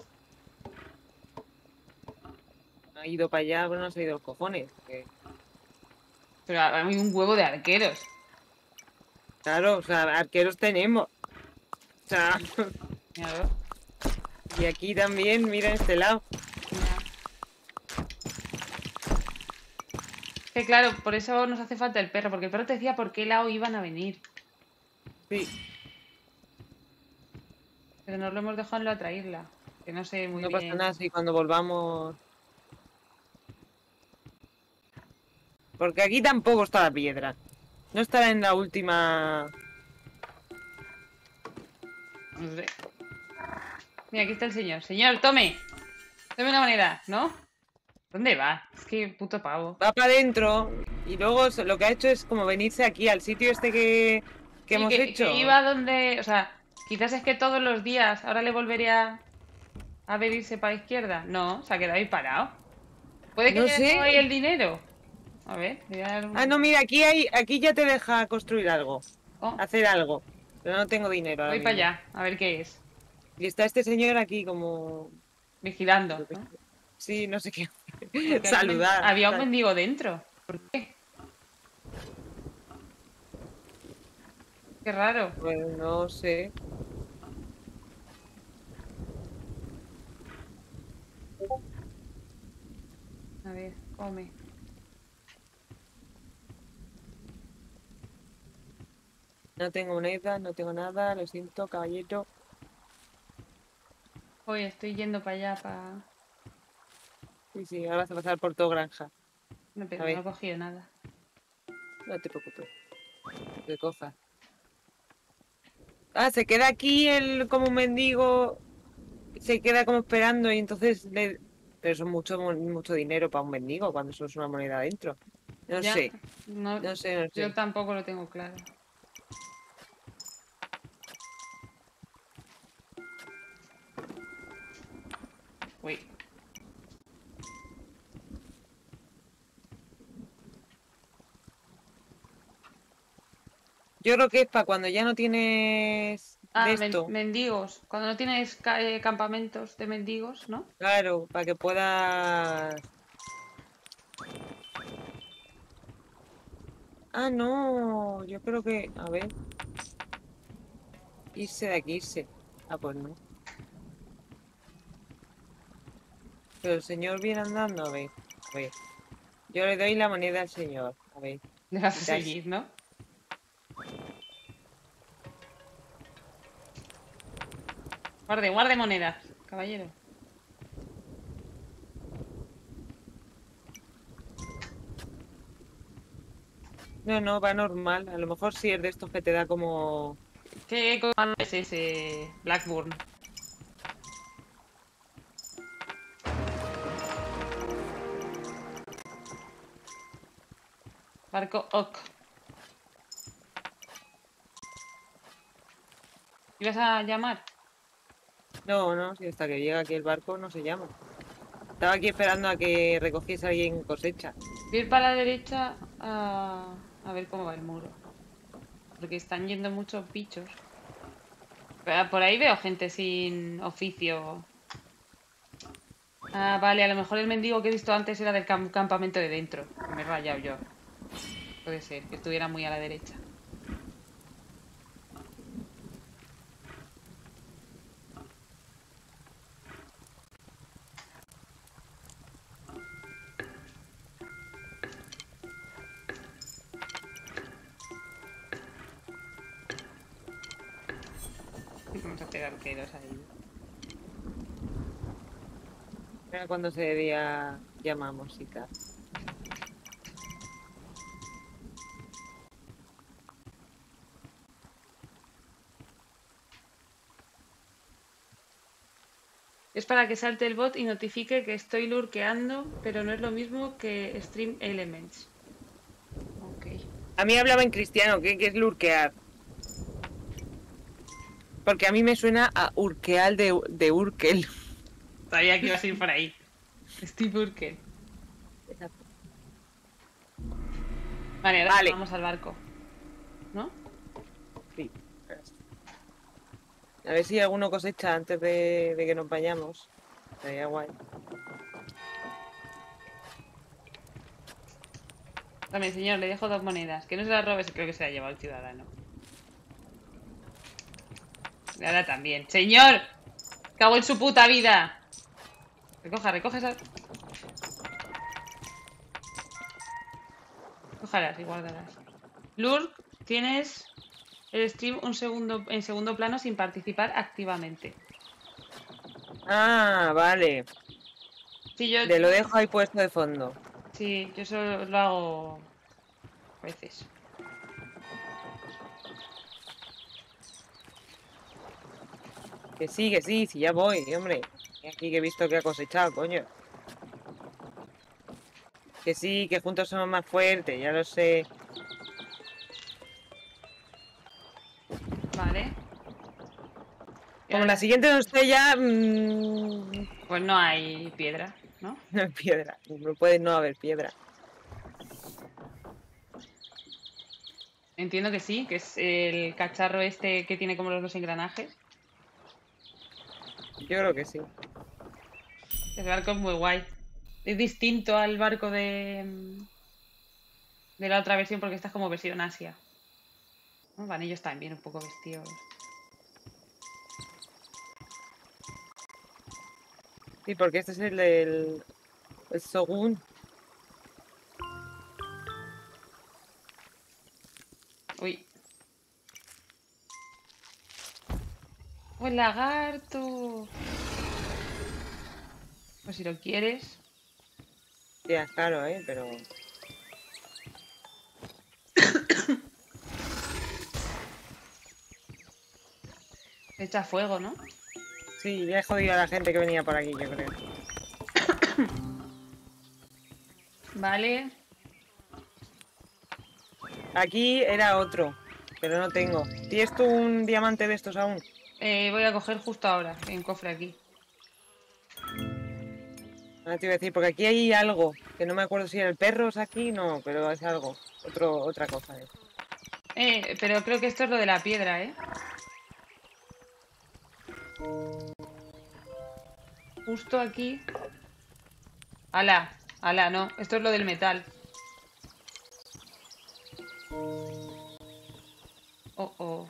Ha ido para allá, pero no se ha ido los cojones. que- Pero hay un huevo de arqueros. Claro, o sea, arqueros tenemos. O sea, (laughs) Claro. y aquí también, mira este lado. Que claro, por eso nos hace falta el perro, porque el perro te decía por qué lado iban a venir. Sí, Pero nos lo hemos dejado en la otra isla. Que no sé muy no bien. pasa nada si cuando volvamos. Porque aquí tampoco está la piedra. No estará en la última. No sé. Mira, aquí está el señor. Señor, tome. Tome una moneda, ¿no? ¿Dónde va? Es que puto pavo. Va para adentro y luego lo que ha hecho es como venirse aquí al sitio este que, que Sí, hemos hecho. que iba donde. O sea, quizás es que todos los días ahora le volvería a venirse para izquierda. No, se ha quedado ahí parado. Puede que No dejado ahí el dinero. A ver, voy a dar un- Ah, no, mira, aquí hay, aquí ya te deja construir algo, Oh, hacer algo. Pero no tengo dinero. voy para allá, a ver qué es. Y está este señor aquí como. Vigilando. ¿no? Sí, no sé qué. (laughs) Saludar. Había un mendigo dentro. ¿Por qué? Qué raro. Pues no sé. A ver, come. No tengo moneda, no tengo nada, lo siento, caballero. Hoy estoy yendo para allá para. Sí, sí, ahora vas a pasar por todo granja. No, pero no he cogido nada. No te preocupes. Que coja. Ah, se queda aquí el como un mendigo. Se queda como esperando y entonces le. Pero eso es mucho, mucho dinero para un mendigo cuando solo es una moneda adentro. No Ya, sé, No, no sé, no sé. yo tampoco lo tengo claro. Uy, Yo creo que es para cuando ya no tienes ah, de men- esto. mendigos. Cuando no tienes ca- eh, campamentos de mendigos, ¿no? Claro, para que puedas. Ah, no, yo creo que. A ver. Irse de aquí, irse. Ah, pues no. Pero el señor viene andando, a ver. A ver. Yo le doy la moneda al señor. A ver. Le (laughs) vas a seguir, ¿no? Guarde, guarde monedas, caballero. No, no, va normal. A lo mejor sí es de estos que te da como. ¿Qué es ese Blackburn? Barco Ock. ¿Ibas a llamar? No, no, si hasta que llega aquí el barco no se llama. Estaba aquí esperando a que recogiese alguien cosecha. Voy a ir para la derecha a, a ver cómo va el muro. Porque están yendo muchos bichos. Pero Por ahí veo gente sin oficio. Ah, vale, a lo mejor el mendigo que he visto antes era del cam- campamento de dentro. Me he rayado yo. Puede ser, que estuviera muy a la derecha. Ahí. Era cuando se día llamamos y tal. Es para que salte el bot y notifique que estoy lurkeando, pero no es lo mismo que Stream Elements. Ok. A mí hablaba en cristiano, ¿qué, qué es lurquear? Porque a mí me suena a urqueal de, de Urkel. Sabía que ibas a ir por ahí. Steve Urkel. Vale, ahora Vale. vamos al barco. ¿No? Sí. A ver si alguno cosecha antes de, de que nos vayamos. Estaría guay. También, señor, le dejo dos monedas. Que no se las robes, creo que se la ha llevado el ciudadano. Ahora también. ¡Señor! ¡Cago en su puta vida! Recoja, recoja esa... Cójalas y guárdalas. Lur, tienes el stream un segundo, en segundo plano sin participar activamente. Ah, vale. Sí, yo, Te lo dejo ahí puesto de fondo. sí, yo eso lo hago a veces. Que sí, que sí, sí, ya voy, hombre. Aquí que he visto que ha cosechado, coño. Que sí, que juntos somos más fuertes, ya lo sé. Vale. Como la siguiente no esté ya... mm, Pues no hay piedra, ¿no? (laughs) no hay piedra. No puede no haber piedra. Entiendo que sí, que es el cacharro este que tiene como los dos engranajes. Yo creo que sí. El barco es muy guay. Es distinto al barco de, de la otra versión porque esta es como versión Asia. Los vanillos también un poco vestidos. Sí, porque este es el del... El Shogun. El lagarto! Pues si lo quieres. Ya, claro, ¿eh? Pero... (coughs) Echa fuego, ¿no? Sí, ya he jodido a la gente que venía por aquí, yo creo. (coughs) Vale. Aquí era otro, pero no tengo. ¿Tienes tú un diamante de estos aún? Eh, voy a coger justo ahora. Hay un cofre aquí. Ahora te iba a decir, porque aquí hay algo, que no me acuerdo si era el perro o aquí, no, pero es algo, otro, otra cosa. ¿eh? Eh, pero creo que esto es lo de la piedra, ¿eh? Justo aquí. Ala, ala, no. Esto es lo del metal. Oh, oh.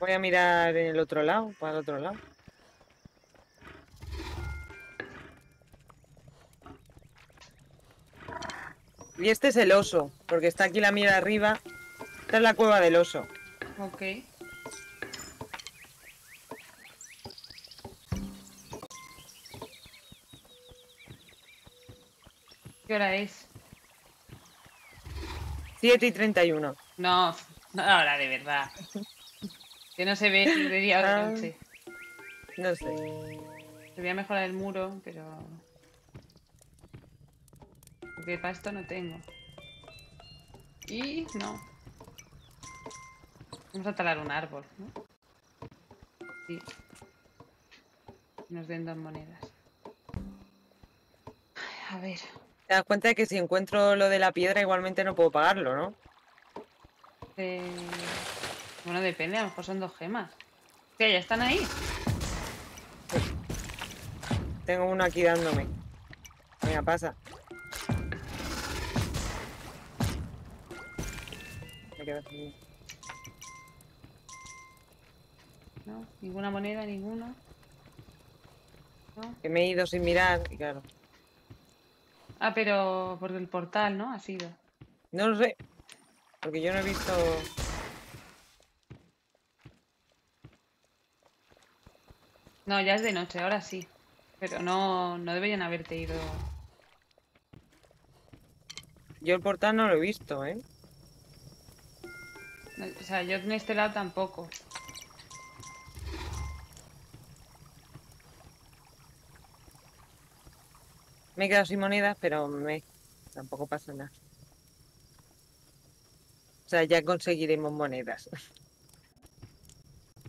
Voy a mirar en el otro lado, para el otro lado. Y este es el oso, porque está aquí la mira arriba. Esta es la cueva del oso. Ok. ¿Qué hora es? 7 y 31. No, no ahora de verdad. (laughs) Que no se ve si de día o de noche. No sé. Te voy a mejorar el muro, pero... Porque para esto no tengo. Y no. Vamos a talar un árbol, ¿no? Sí. Nos den dos monedas. Ay, A ver. Te das cuenta de que si encuentro lo de la piedra igualmente no puedo pagarlo, ¿no? eh, Bueno, depende, a lo mejor son dos gemas. ¿Qué? ¿Ya están ahí? Tengo uno aquí dándome. Venga, pasa. Me quedo sin- ¿No? Ninguna moneda, ninguno. ¿No? Que me he ido sin mirar, y claro. Ah, pero porque el portal, ¿no? Ha sido. No lo sé. Porque yo no he visto. No, ya es de noche, ahora sí. Pero no, no deberían haberte ido. Yo el portal no lo he visto, ¿eh? No, O sea, yo en este lado tampoco. Me he quedado sin monedas, pero me. Tampoco pasa nada. O sea, ya conseguiremos monedas.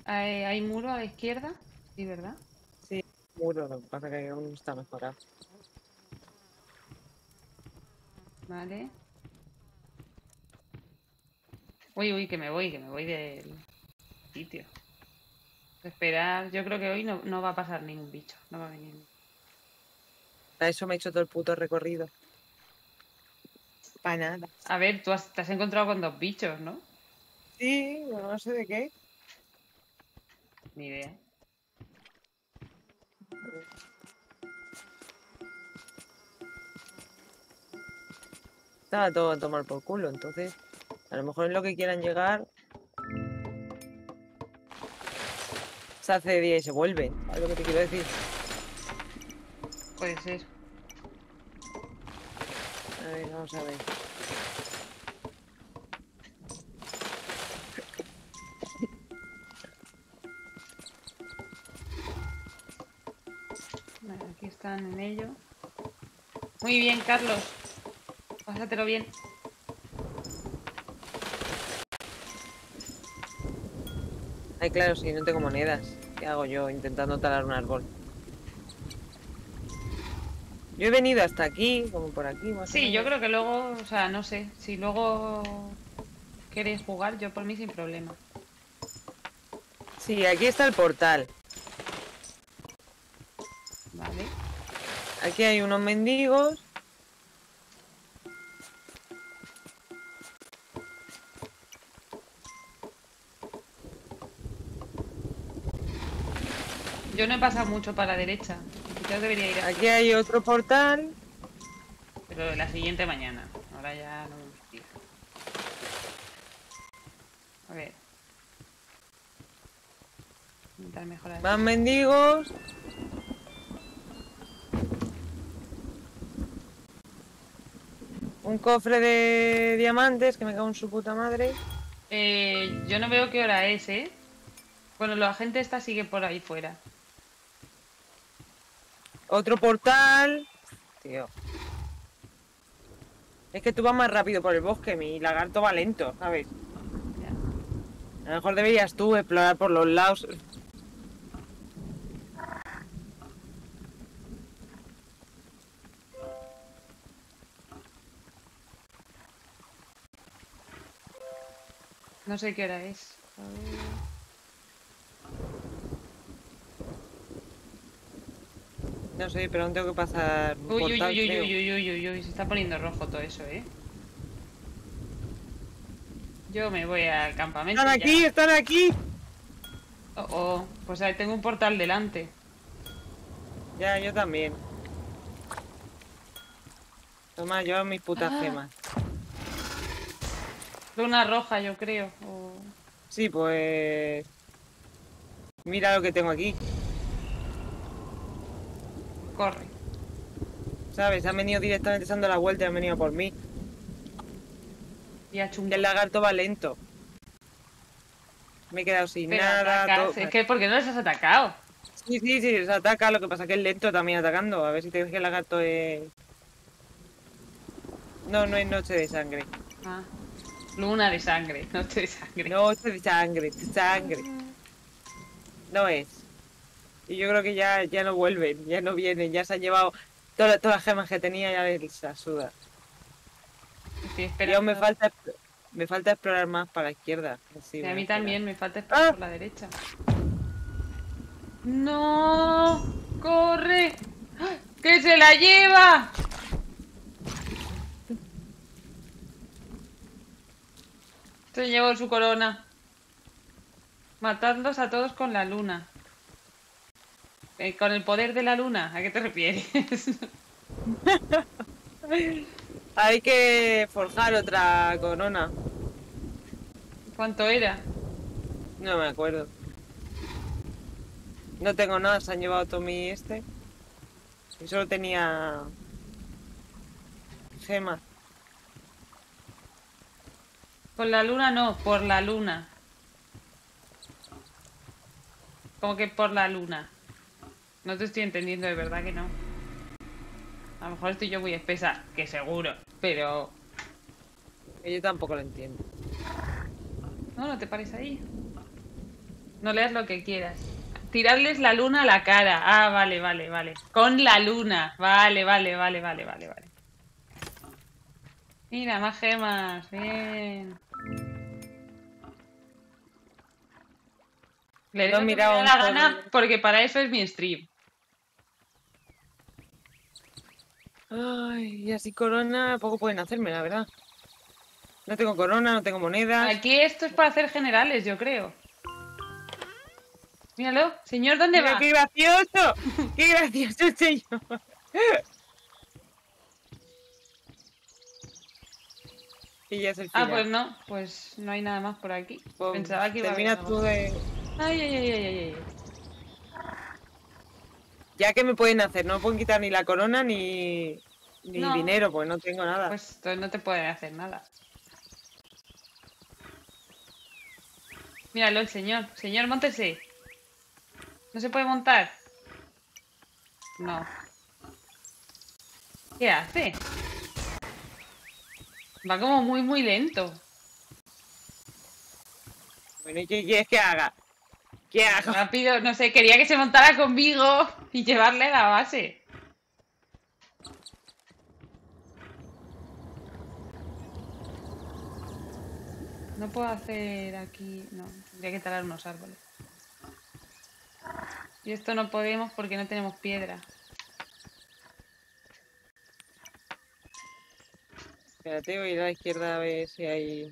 ¿Hay, hay muro a la izquierda? Sí, ¿verdad? Muro, lo que pasa que aún está mejorado. Vale. Uy, uy, que me voy, que me voy del sitio. Esperar, yo creo que hoy no, no va a pasar ningún bicho, no va a venir. Para eso me he hecho todo el puto recorrido. Para nada. A ver, tú has- te has encontrado con dos bichos, ¿no? Sí, no sé de qué. Ni idea. Estaba todo a tomar por culo, entonces a lo mejor es lo que quieran llegar. Se hace día y se vuelven. ¿Sabes lo que te quiero decir? Puede ser. A ver, vamos a ver. Están en ello. Muy bien, Carlos. Pásatelo bien. Ay, claro, si no tengo monedas. ¿Qué hago yo intentando talar un árbol? Yo he venido hasta aquí, como por aquí, más Sí, yo creo que luego, o sea, no sé, si luego queréis jugar, yo por mí sin problema. Sí, aquí está el portal. Vale. Aquí hay unos mendigos. Yo no he pasado mucho para la derecha. Quizás debería ir a... Aquí hay otro portal. Pero la siguiente mañana. Ahora ya no me. A ver. Intentar mejorar. Más mendigos. Un cofre de diamantes que me cago en su puta madre. Eh, yo no veo qué hora es, ¿eh? Bueno, la gente esta sigue por ahí fuera. Otro portal. Tío. Es que tú vas más rápido por el bosque, mi lagarto va lento, ¿sabes? A lo mejor deberías tú explorar por los lados. No sé qué hora es. A ver. No sé, pero aún tengo que pasar un Uy, uy, portal, uy, uy, creo. uy, uy, uy, uy, uy, se está poniendo rojo todo eso, ¿eh? Yo me voy al campamento. ¡Están ya. aquí! ¡Están aquí! Oh, oh, pues ahí tengo un portal delante. Ya, yo también. Toma, yo mis putas Ah. gemas. Luna roja, yo creo. o- Sí, pues... Mira lo que tengo aquí. Corre. ¿Sabes? Han venido directamente dando la vuelta y han venido por mí. Y a chungo. El lagarto va lento. Me he quedado sin Pero nada. todo- Es que, ¿por qué no les has atacado? Sí, sí, sí, se ataca. Lo que pasa es que es lento también atacando. A ver si te ves que el lagarto es... No, no es noche de sangre. Ah. Luna de sangre, (laughs) noche de sangre. Noche de sangre, de sangre. No es. Y yo creo que ya, ya no vuelven, ya no vienen, ya se han llevado todas, todas las gemas que tenía, ya la suda. Y aún me falta, me falta explorar más para la izquierda. Y a mí también me falta esperar Ah. por la derecha. ¡No! ¡Corre! ¡Ah! ¡Que se la lleva! Se llevó su corona. Matadlos a todos con la luna. Eh, con el poder de la luna, ¿a qué te refieres? (laughs) Hay que forjar otra corona. ¿Cuánto era? No me acuerdo. No tengo nada, se han llevado todo mi este. Y solo tenía gemas. Con la luna no, por la luna. Como que por la luna. No te estoy entendiendo, de verdad que no. A lo mejor estoy yo muy espesa, que seguro, pero... Que yo tampoco lo entiendo. No, no te pares ahí. No leas lo que quieras. tirarles la luna a la cara. Ah, vale, vale, vale. Con la luna. Vale, vale, vale, vale, vale, vale. Mira, más gemas. Bien. Le doy mirado la gana porque para eso es mi stream. Ay, y así corona poco pueden hacerme, la verdad. No tengo corona, no tengo monedas. Aquí esto es para hacer generales, yo creo. Míralo. Señor, ¿dónde Mira va? qué gracioso! ¡Qué gracioso este y ya es el Ah, final. pues no. Pues no hay nada más por aquí. Pues Pensaba que iba a haber Termina tú de... Ay, ay, ay, ay, ay, ay. Ya que me pueden hacer, no me pueden quitar ni la corona ni, ni No. dinero, pues no tengo nada. Pues entonces no te pueden hacer nada. Míralo, el señor. Señor, montese. ¿No se puede montar? No. ¿Qué hace? Va como muy, muy lento. Bueno, ¿y qué quieres que haga? ¿Qué hago? Rápido, no sé, quería que se montara conmigo y llevarle a la base. No puedo hacer aquí... No, tendría que talar unos árboles. Y esto no podemos porque no tenemos piedra. Espérate, voy a ir a la izquierda a ver si hay...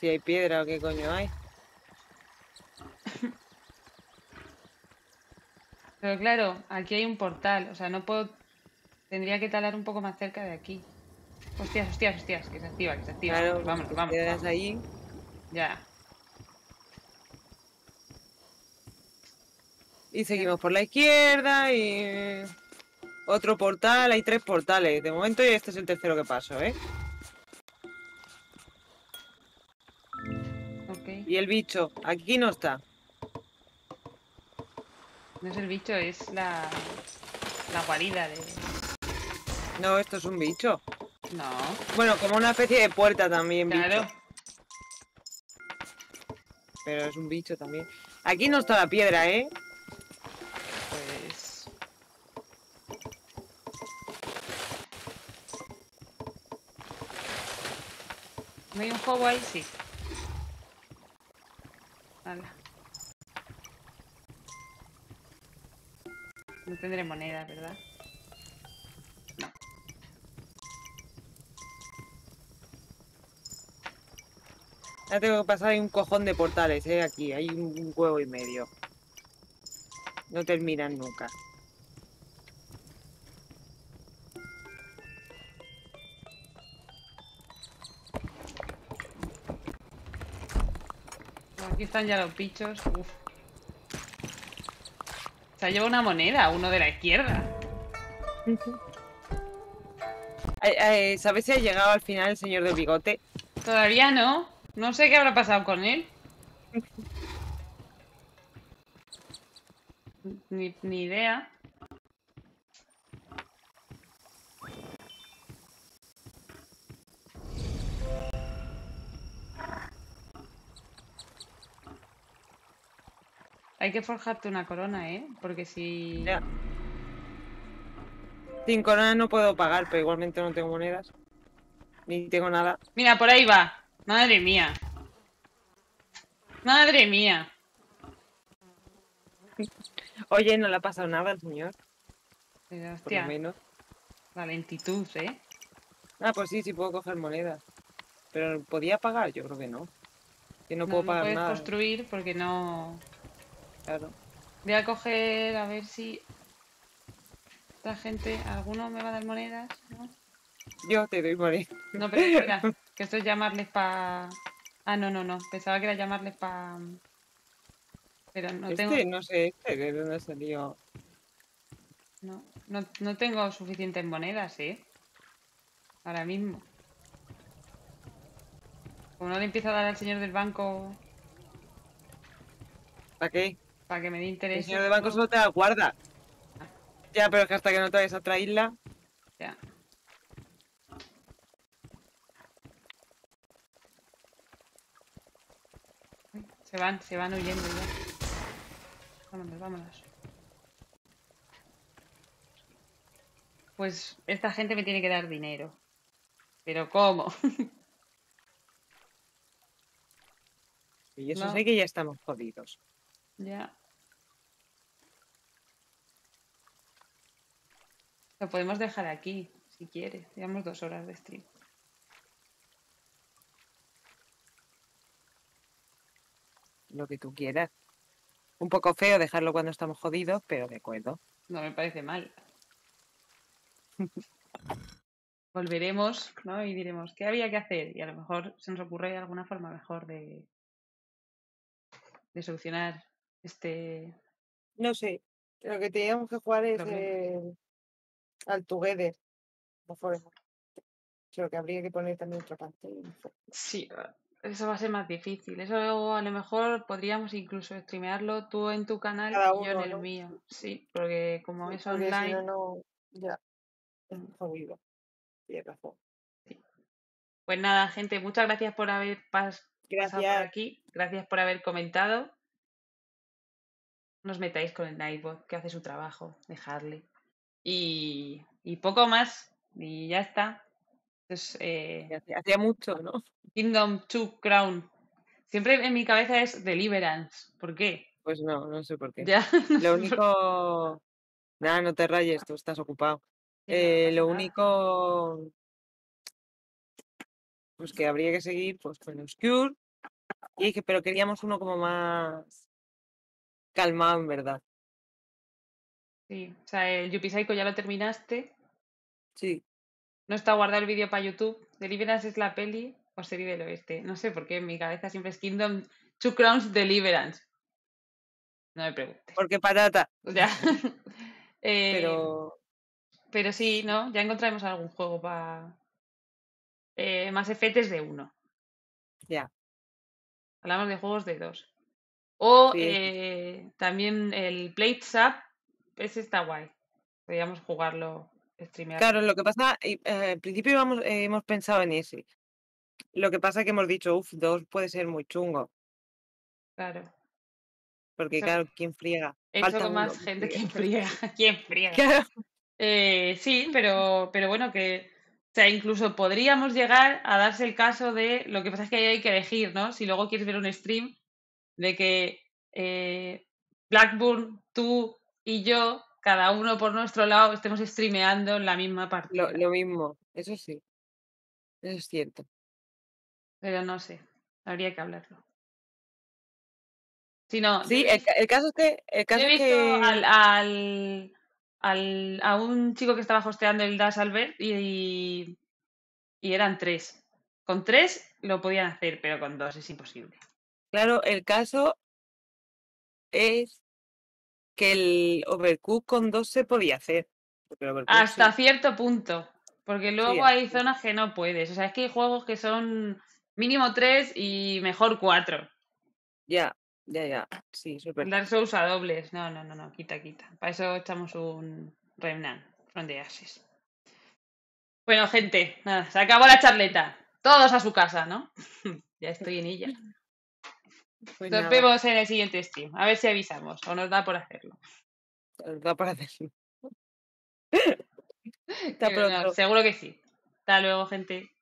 Si hay piedra o qué coño hay. (laughs) Pero claro, aquí hay un portal, o sea, no puedo... Tendría que talar un poco más cerca de aquí. Hostias, hostias, hostias, que se activa, que se activa. Claro, Vámonos, te vámonos, quedas vámonos. ahí. Ya. Y seguimos por la izquierda y... Otro portal, hay tres portales. De momento y este es el tercero que paso, ¿eh? Ok. Y el bicho, aquí no está. No es el bicho, es la, la guarida de... No, esto es un bicho. No, Bueno, como una especie de puerta también, claro. bicho. Pero es un bicho también. Aquí no está la piedra, ¿eh? Pues... ¿No hay un juego ahí? Sí. Hala. No tendré monedas, ¿verdad? No. Ya tengo que pasar hay un cojón de portales, ¿eh? Aquí, hay un huevo y medio. No terminan nunca. Aquí están ya los bichos. Uf. Se ha llevado una moneda, uno de la izquierda. Ay, ay, ¿Sabes si ha llegado al final el señor del bigote? Todavía no. No sé qué habrá pasado con él. Ni, ni idea. Hay que forjarte una corona, ¿eh? Porque si... Ya. Sin corona no puedo pagar, pero igualmente no tengo monedas. Ni tengo nada. Mira, por ahí va. Madre mía. Madre mía. Oye, no le ha pasado nada al señor, Pero, por lo menos. la lentitud, ¿eh? Ah, pues sí, sí puedo coger monedas. Pero ¿podía pagar? Yo creo que no. Que no, No, puedo no pagar puedes nada. construir porque no... Claro. Voy a coger, a ver si... Esta gente... ¿Alguno me va a dar monedas? ¿No? Yo te doy monedas. No, pero espera, (laughs) que esto es llamarles para... Ah, no, no, no. Pensaba que era llamarles para... Pero no este, tengo... no sé, este, ¿de dónde salió? No, no, no tengo suficientes monedas, ¿eh? Ahora mismo. Como no le empiezo a dar al señor del banco ¿Para qué? Para que me dé El interés. señor de banco solo te la guarda. Ya, pero es que hasta que no te vayas a otra isla. Ya. Se van, se van huyendo ya. Vámonos, vámonos. Pues esta gente me tiene que dar dinero. ¿Pero cómo? (laughs) Y eso No. sé que ya estamos jodidos. Ya. Lo podemos dejar aquí, si quieres. Llevamos dos horas de stream. Lo que tú quieras. Un poco feo dejarlo cuando estamos jodidos, pero de acuerdo. No me parece mal. (laughs) Volveremos, ¿no? Y diremos, ¿qué había que hacer? Y a lo mejor se nos ocurre alguna forma mejor de, de solucionar este... No sé. Lo que teníamos que jugar es el- al Together. Creo que habría que poner también otra pantalla. sé. Sí, eso va a ser más difícil. Eso a lo mejor podríamos incluso streamearlo tú en tu canal y yo en el ¿no? mío. Sí, porque como Sí, es porque si online... no, no. Ya. Es Mm. jodido. Razón. Pues nada, gente, muchas gracias por haber pas- pasado por aquí. Gracias por haber comentado. No os metáis con el Nightbot, que hace su trabajo. Dejadle. Y, y poco más. Y ya está. Entonces, eh, Hacía, hacía mucho, ¿no? Kingdom 2 Crown. Siempre en mi cabeza es Deliverance. ¿Por qué? Pues no, no sé por qué. Ya. (laughs) Lo único. Nada, no te rayes, tú estás ocupado. Eh, lo único. Pues que habría que seguir pues con Obscure. Y que, pero queríamos uno como más calmado, en verdad. Sí, o sea, el Yuppie Psycho ya lo terminaste. Sí. No está guardado el vídeo para YouTube. Deliverance es la peli o serie del oeste. No sé por qué en mi cabeza siempre es Kingdom Two Crowns Deliverance. No me preguntes. Porque patata. Ya. (laughs) Eh, Pero. pero sí, ¿no? Ya encontraremos algún juego para. más efectos de uno. Ya. Hablamos de juegos de dos. O Sí. eh, también el Plate Sap. Ese está guay. Podríamos jugarlo, streamear. Claro, lo que pasa. eh, al principio íbamos- eh, hemos pensado en ese. Lo que pasa que hemos dicho, uff, dos puede ser muy chungo. Claro. Porque, claro, ¿quién friega? Falta con más uno, gente que friega. (laughs) ¿Quién (laughs) friega? Claro. Eh, sí, pero, pero bueno, que o sea, incluso podríamos llegar a darse el caso de lo que pasa es que ahí hay que elegir, ¿no? Si luego quieres ver un stream de que eh, Blackburn, tú y yo, cada uno por nuestro lado, estemos streameando en la misma partida. Lo, lo mismo, eso sí. Eso es cierto. Pero no sé, habría que hablarlo. Si no, Sí, el, ca- el caso es que. El Yo caso he visto que. al, al, al- a un chico que estaba hosteando el Das Albert y, y eran tres. Con tres lo podían hacer, pero con dos es imposible. Claro, el caso es que el Overcook con dos se podía hacer. Hasta sí. cierto punto. Porque luego hay zonas que no puedes. O sea, es que hay juegos que son mínimo tres y mejor cuatro. Ya, ya, ya. Sí, verdad. Dark Souls a dobles. No, no, no, no, quita, quita. Para eso echamos un Remnant from the Ashes. Bueno, gente, nada, se acabó la charleta. Todos a su casa, ¿no? (laughs) ya estoy en ella. Pues Nos nada, vemos en el siguiente stream. A ver si avisamos o nos da por hacerlo. os da para hacerlo. (laughs) Hasta no, pronto. seguro que sí. Hasta luego, gente.